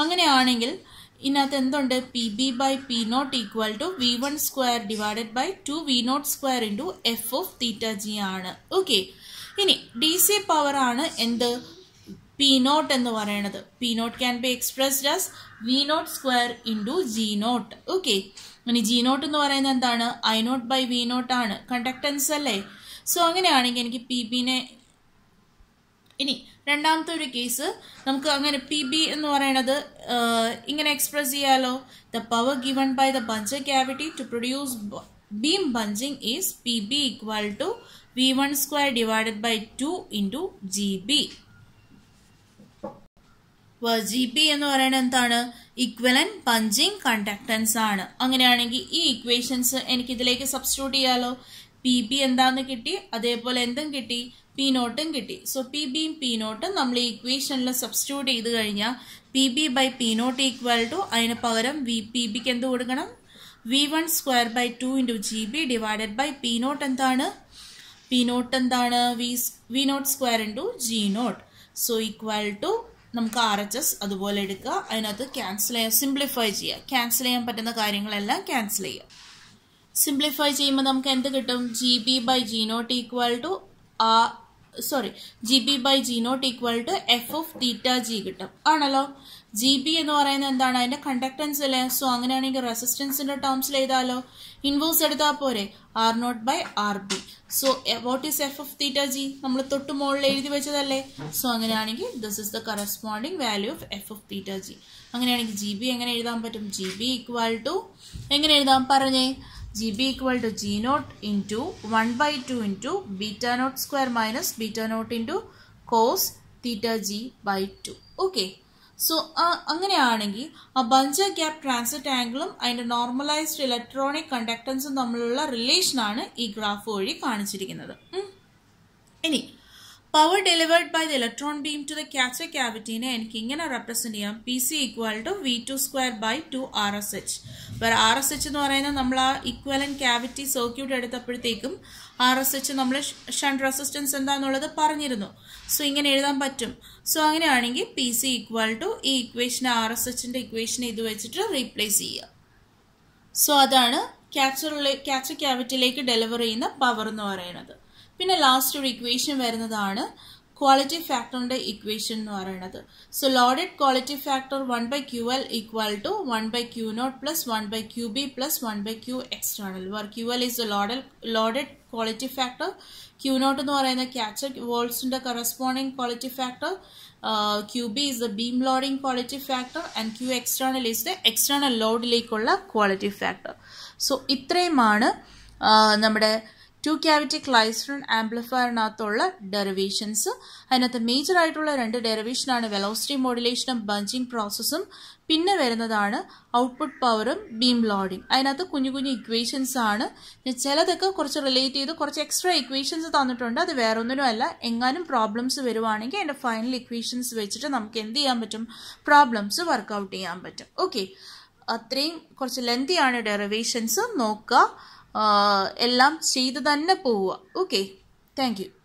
S1: അങ്ങനെയാണെങ്കിൽ ഇതിനകത്ത് എന്തുണ്ട്? P B by P naught equal to V one square divided by two V naught square into F of theta G ആണ്. ഓക്കെ ഇനി ഡി സി പവർ ആണ് എന്ത്? പി നോട്ട് എന്ന് പറയണത്. P naught can be expressed as V naught square into G naught okay ഇനി G naught എന്ന് പറയുന്നത് എന്താണ്? I naught by V naught ആണ്. കണ്ടക്ടൻസ് അല്ലേ? സോ അങ്ങനെയാണെങ്കിൽ എനിക്ക് പി ബിനെ ഇനി രണ്ടാമത്തെ ഒരു കേസ് നമുക്ക് അങ്ങനെ പി ബി എന്ന് പറയുന്നത് ഇങ്ങനെ എക്സ്പ്രസ് ചെയ്യാലോ. The power given by the buncher cavity to produce beam bunching is P B equal to V one square divided by two into G B G B എന്ന് പറയുന്നത് എന്താണ്? Equivalent bunching conductance ആണ്. അങ്ങനെയാണെങ്കിൽ ഈ equations എനിക്ക് ഇതിലേക്ക് substitute ചെയ്യാലോ. P B എന്താന്ന് കിട്ടി? അതേപോലെ എന്തും കിട്ടി. പി നോട്ടും കിട്ടി. സോ പി ബിയും പി നോട്ടും നമ്മൾ ഈ ഇക്വേഷനിൽ സബ്സ്റ്റിറ്റ്യൂട്ട് ചെയ്ത് കഴിഞ്ഞാൽ P B by P naught equal to അതിന് പകരം വി പി ബിക്ക് എന്ത് കൊടുക്കണം? V one square by two into G B divided by P naught എന്താണ്? പി നോട്ട് എന്താണ്? V V naught square into G naught so equal to നമുക്ക് R H S അതുപോലെ എടുക്കുക. അതിനകത്ത് ക്യാൻസൽ ചെയ്യാം. സിംപ്ലിഫൈ ചെയ്യുക ക്യാൻസൽ ചെയ്യാൻ പറ്റുന്ന കാര്യങ്ങളെല്ലാം ക്യാൻസൽ ചെയ്യുക സിംപ്ലിഫൈ ചെയ്യുമ്പോൾ നമുക്ക് എന്ത് കിട്ടും? G B by G naught equal to uh sorry G B by G naught equal to F of theta G കിട്ടും. ആണല്ലോ? ജി ബി എന്ന് പറയുന്നത് എന്താണ്? അതിന്റെ കണ്ടക്ടൻസ് അല്ലേ? സോ അങ്ങനെയാണെങ്കിൽ റെസിസ്റ്റൻസിന്റെ ടേംസിൽ എഴുതാലോ. ഇൻവേഴ്സ് എടുത്താൽ പോരെ? R naught by R B so what is F of theta G നമ്മൾ തൊട്ട് മുകളിൽ എഴുതി വെച്ചതല്ലേ? സോ അങ്ങനെയാണെങ്കിൽ this is the corresponding value of F of theta G അങ്ങനെയാണെങ്കിൽ ജി ബി എങ്ങനെ എഴുതാൻ പറ്റും? ജി ബി ഈക്വൽ ടു എങ്ങനെ എഴുതാം? പറഞ്ഞേ. G B equal to G naught into one by two into beta naught square minus beta naught into cos theta G by two okay so അങ്ങനെയാണെങ്കിൽ ആ buncher gap transit ആംഗിളും അതിന്റെ normalised electronic കണ്ടക്ടൻസും തമ്മിലുള്ള റിലേഷനാണ് ഈ graph വഴി കാണിച്ചിരിക്കുന്നത്. ഇനി power delivered by the electron beam to the catcher ക്യാവിറ്റീനെ എനിക്ക് ഇങ്ങനെ റെപ്രസെന്റ് ചെയ്യാം. P C equal to V two square by two R S H വേറെ ആർ എസ് എച്ച് എന്ന് പറയുന്നത് നമ്മൾ ആ ഇക്വലൻ ക്യാവിറ്റി സർക്യൂട്ട് എടുത്തപ്പോഴത്തേക്കും ആർ എസ് എച്ച് നമ്മൾ ഷണ്ട് റെസിസ്റ്റൻസ് എന്താന്നുള്ളത് പറഞ്ഞിരുന്നു. സോ ഇങ്ങനെ എഴുതാൻ പറ്റും. സോ അങ്ങനെയാണെങ്കിൽ പി സി ഈക്വൽ ടു ഈ ഇക്വേഷൻ ആർ എസ് എച്ചിന്റെ ഇക്വേഷൻ ഇത് വെച്ചിട്ട് റീപ്ലേസ് ചെയ്യുക സോ അതാണ് ക്യാച്ചറിലെ ക്യാച്ചർ ക്യാവിറ്റിയിലേക്ക് ഡെലിവർ ചെയ്യുന്ന പവർ എന്ന് പറയുന്നത്. പിന്നെ ലാസ്റ്റ് ഒരു ഇക്വേഷൻ വരുന്നതാണ് ക്വാളിറ്റി ഫാക്ടറിന്റെ ഇക്വേഷൻ എന്ന് പറയുന്നത്. So loaded quality factor one by Q L equal to one by Q naught plus one by Q B plus one by Q external where Q L is loaded loaded quality factor Q naught എന്ന് പറയുന്ന catcher വോൾസിന്റെ corresponding quality factor Q B is the beam loading quality factor and Q external is the external ലോഡിലേക്കുള്ള quality factor so ഇത്രയുമാണ് നമ്മുടെ two cavity klystron ആംപ്ലിഫയറിനകത്തുള്ള derivations അതിനകത്ത് major ആയിട്ടുള്ള രണ്ട് ഡെറിവേഷനാണ് velocity മോഡുലേഷനും bunching പ്രോസസ്സും പിന്നെ വരുന്നതാണ് ഔട്ട്പുട്ട് പവറും ബീം ലോഡിങ് അതിനകത്ത് കുഞ്ഞു കുഞ്ഞു ഇക്വേഷൻസ് ആണ്. ചിലതൊക്കെ കുറച്ച് റിലേറ്റ് ചെയ്ത് കുറച്ച് എക്സ്ട്രാ ഇക്വേഷൻസ് തന്നിട്ടുണ്ട്. അത് വേറൊന്നിനും അല്ല എങ്ങാനും പ്രോബ്ലംസ് വരുവാണെങ്കിൽ അതിന്റെ ഫൈനൽ ഇക്വേഷൻസ് വെച്ചിട്ട് നമുക്ക് എന്ത് ചെയ്യാൻ പറ്റും? പ്രോബ്ലംസ് വർക്കൗട്ട് ചെയ്യാൻ പറ്റും. ഓക്കെ അത്രയും കുറച്ച് ലെന്തിയാണ് ഡെറിവേഷൻസ് നോക്കുക. എല്ലാം ചെയ്തു തന്നെ പോവുക. Okay thank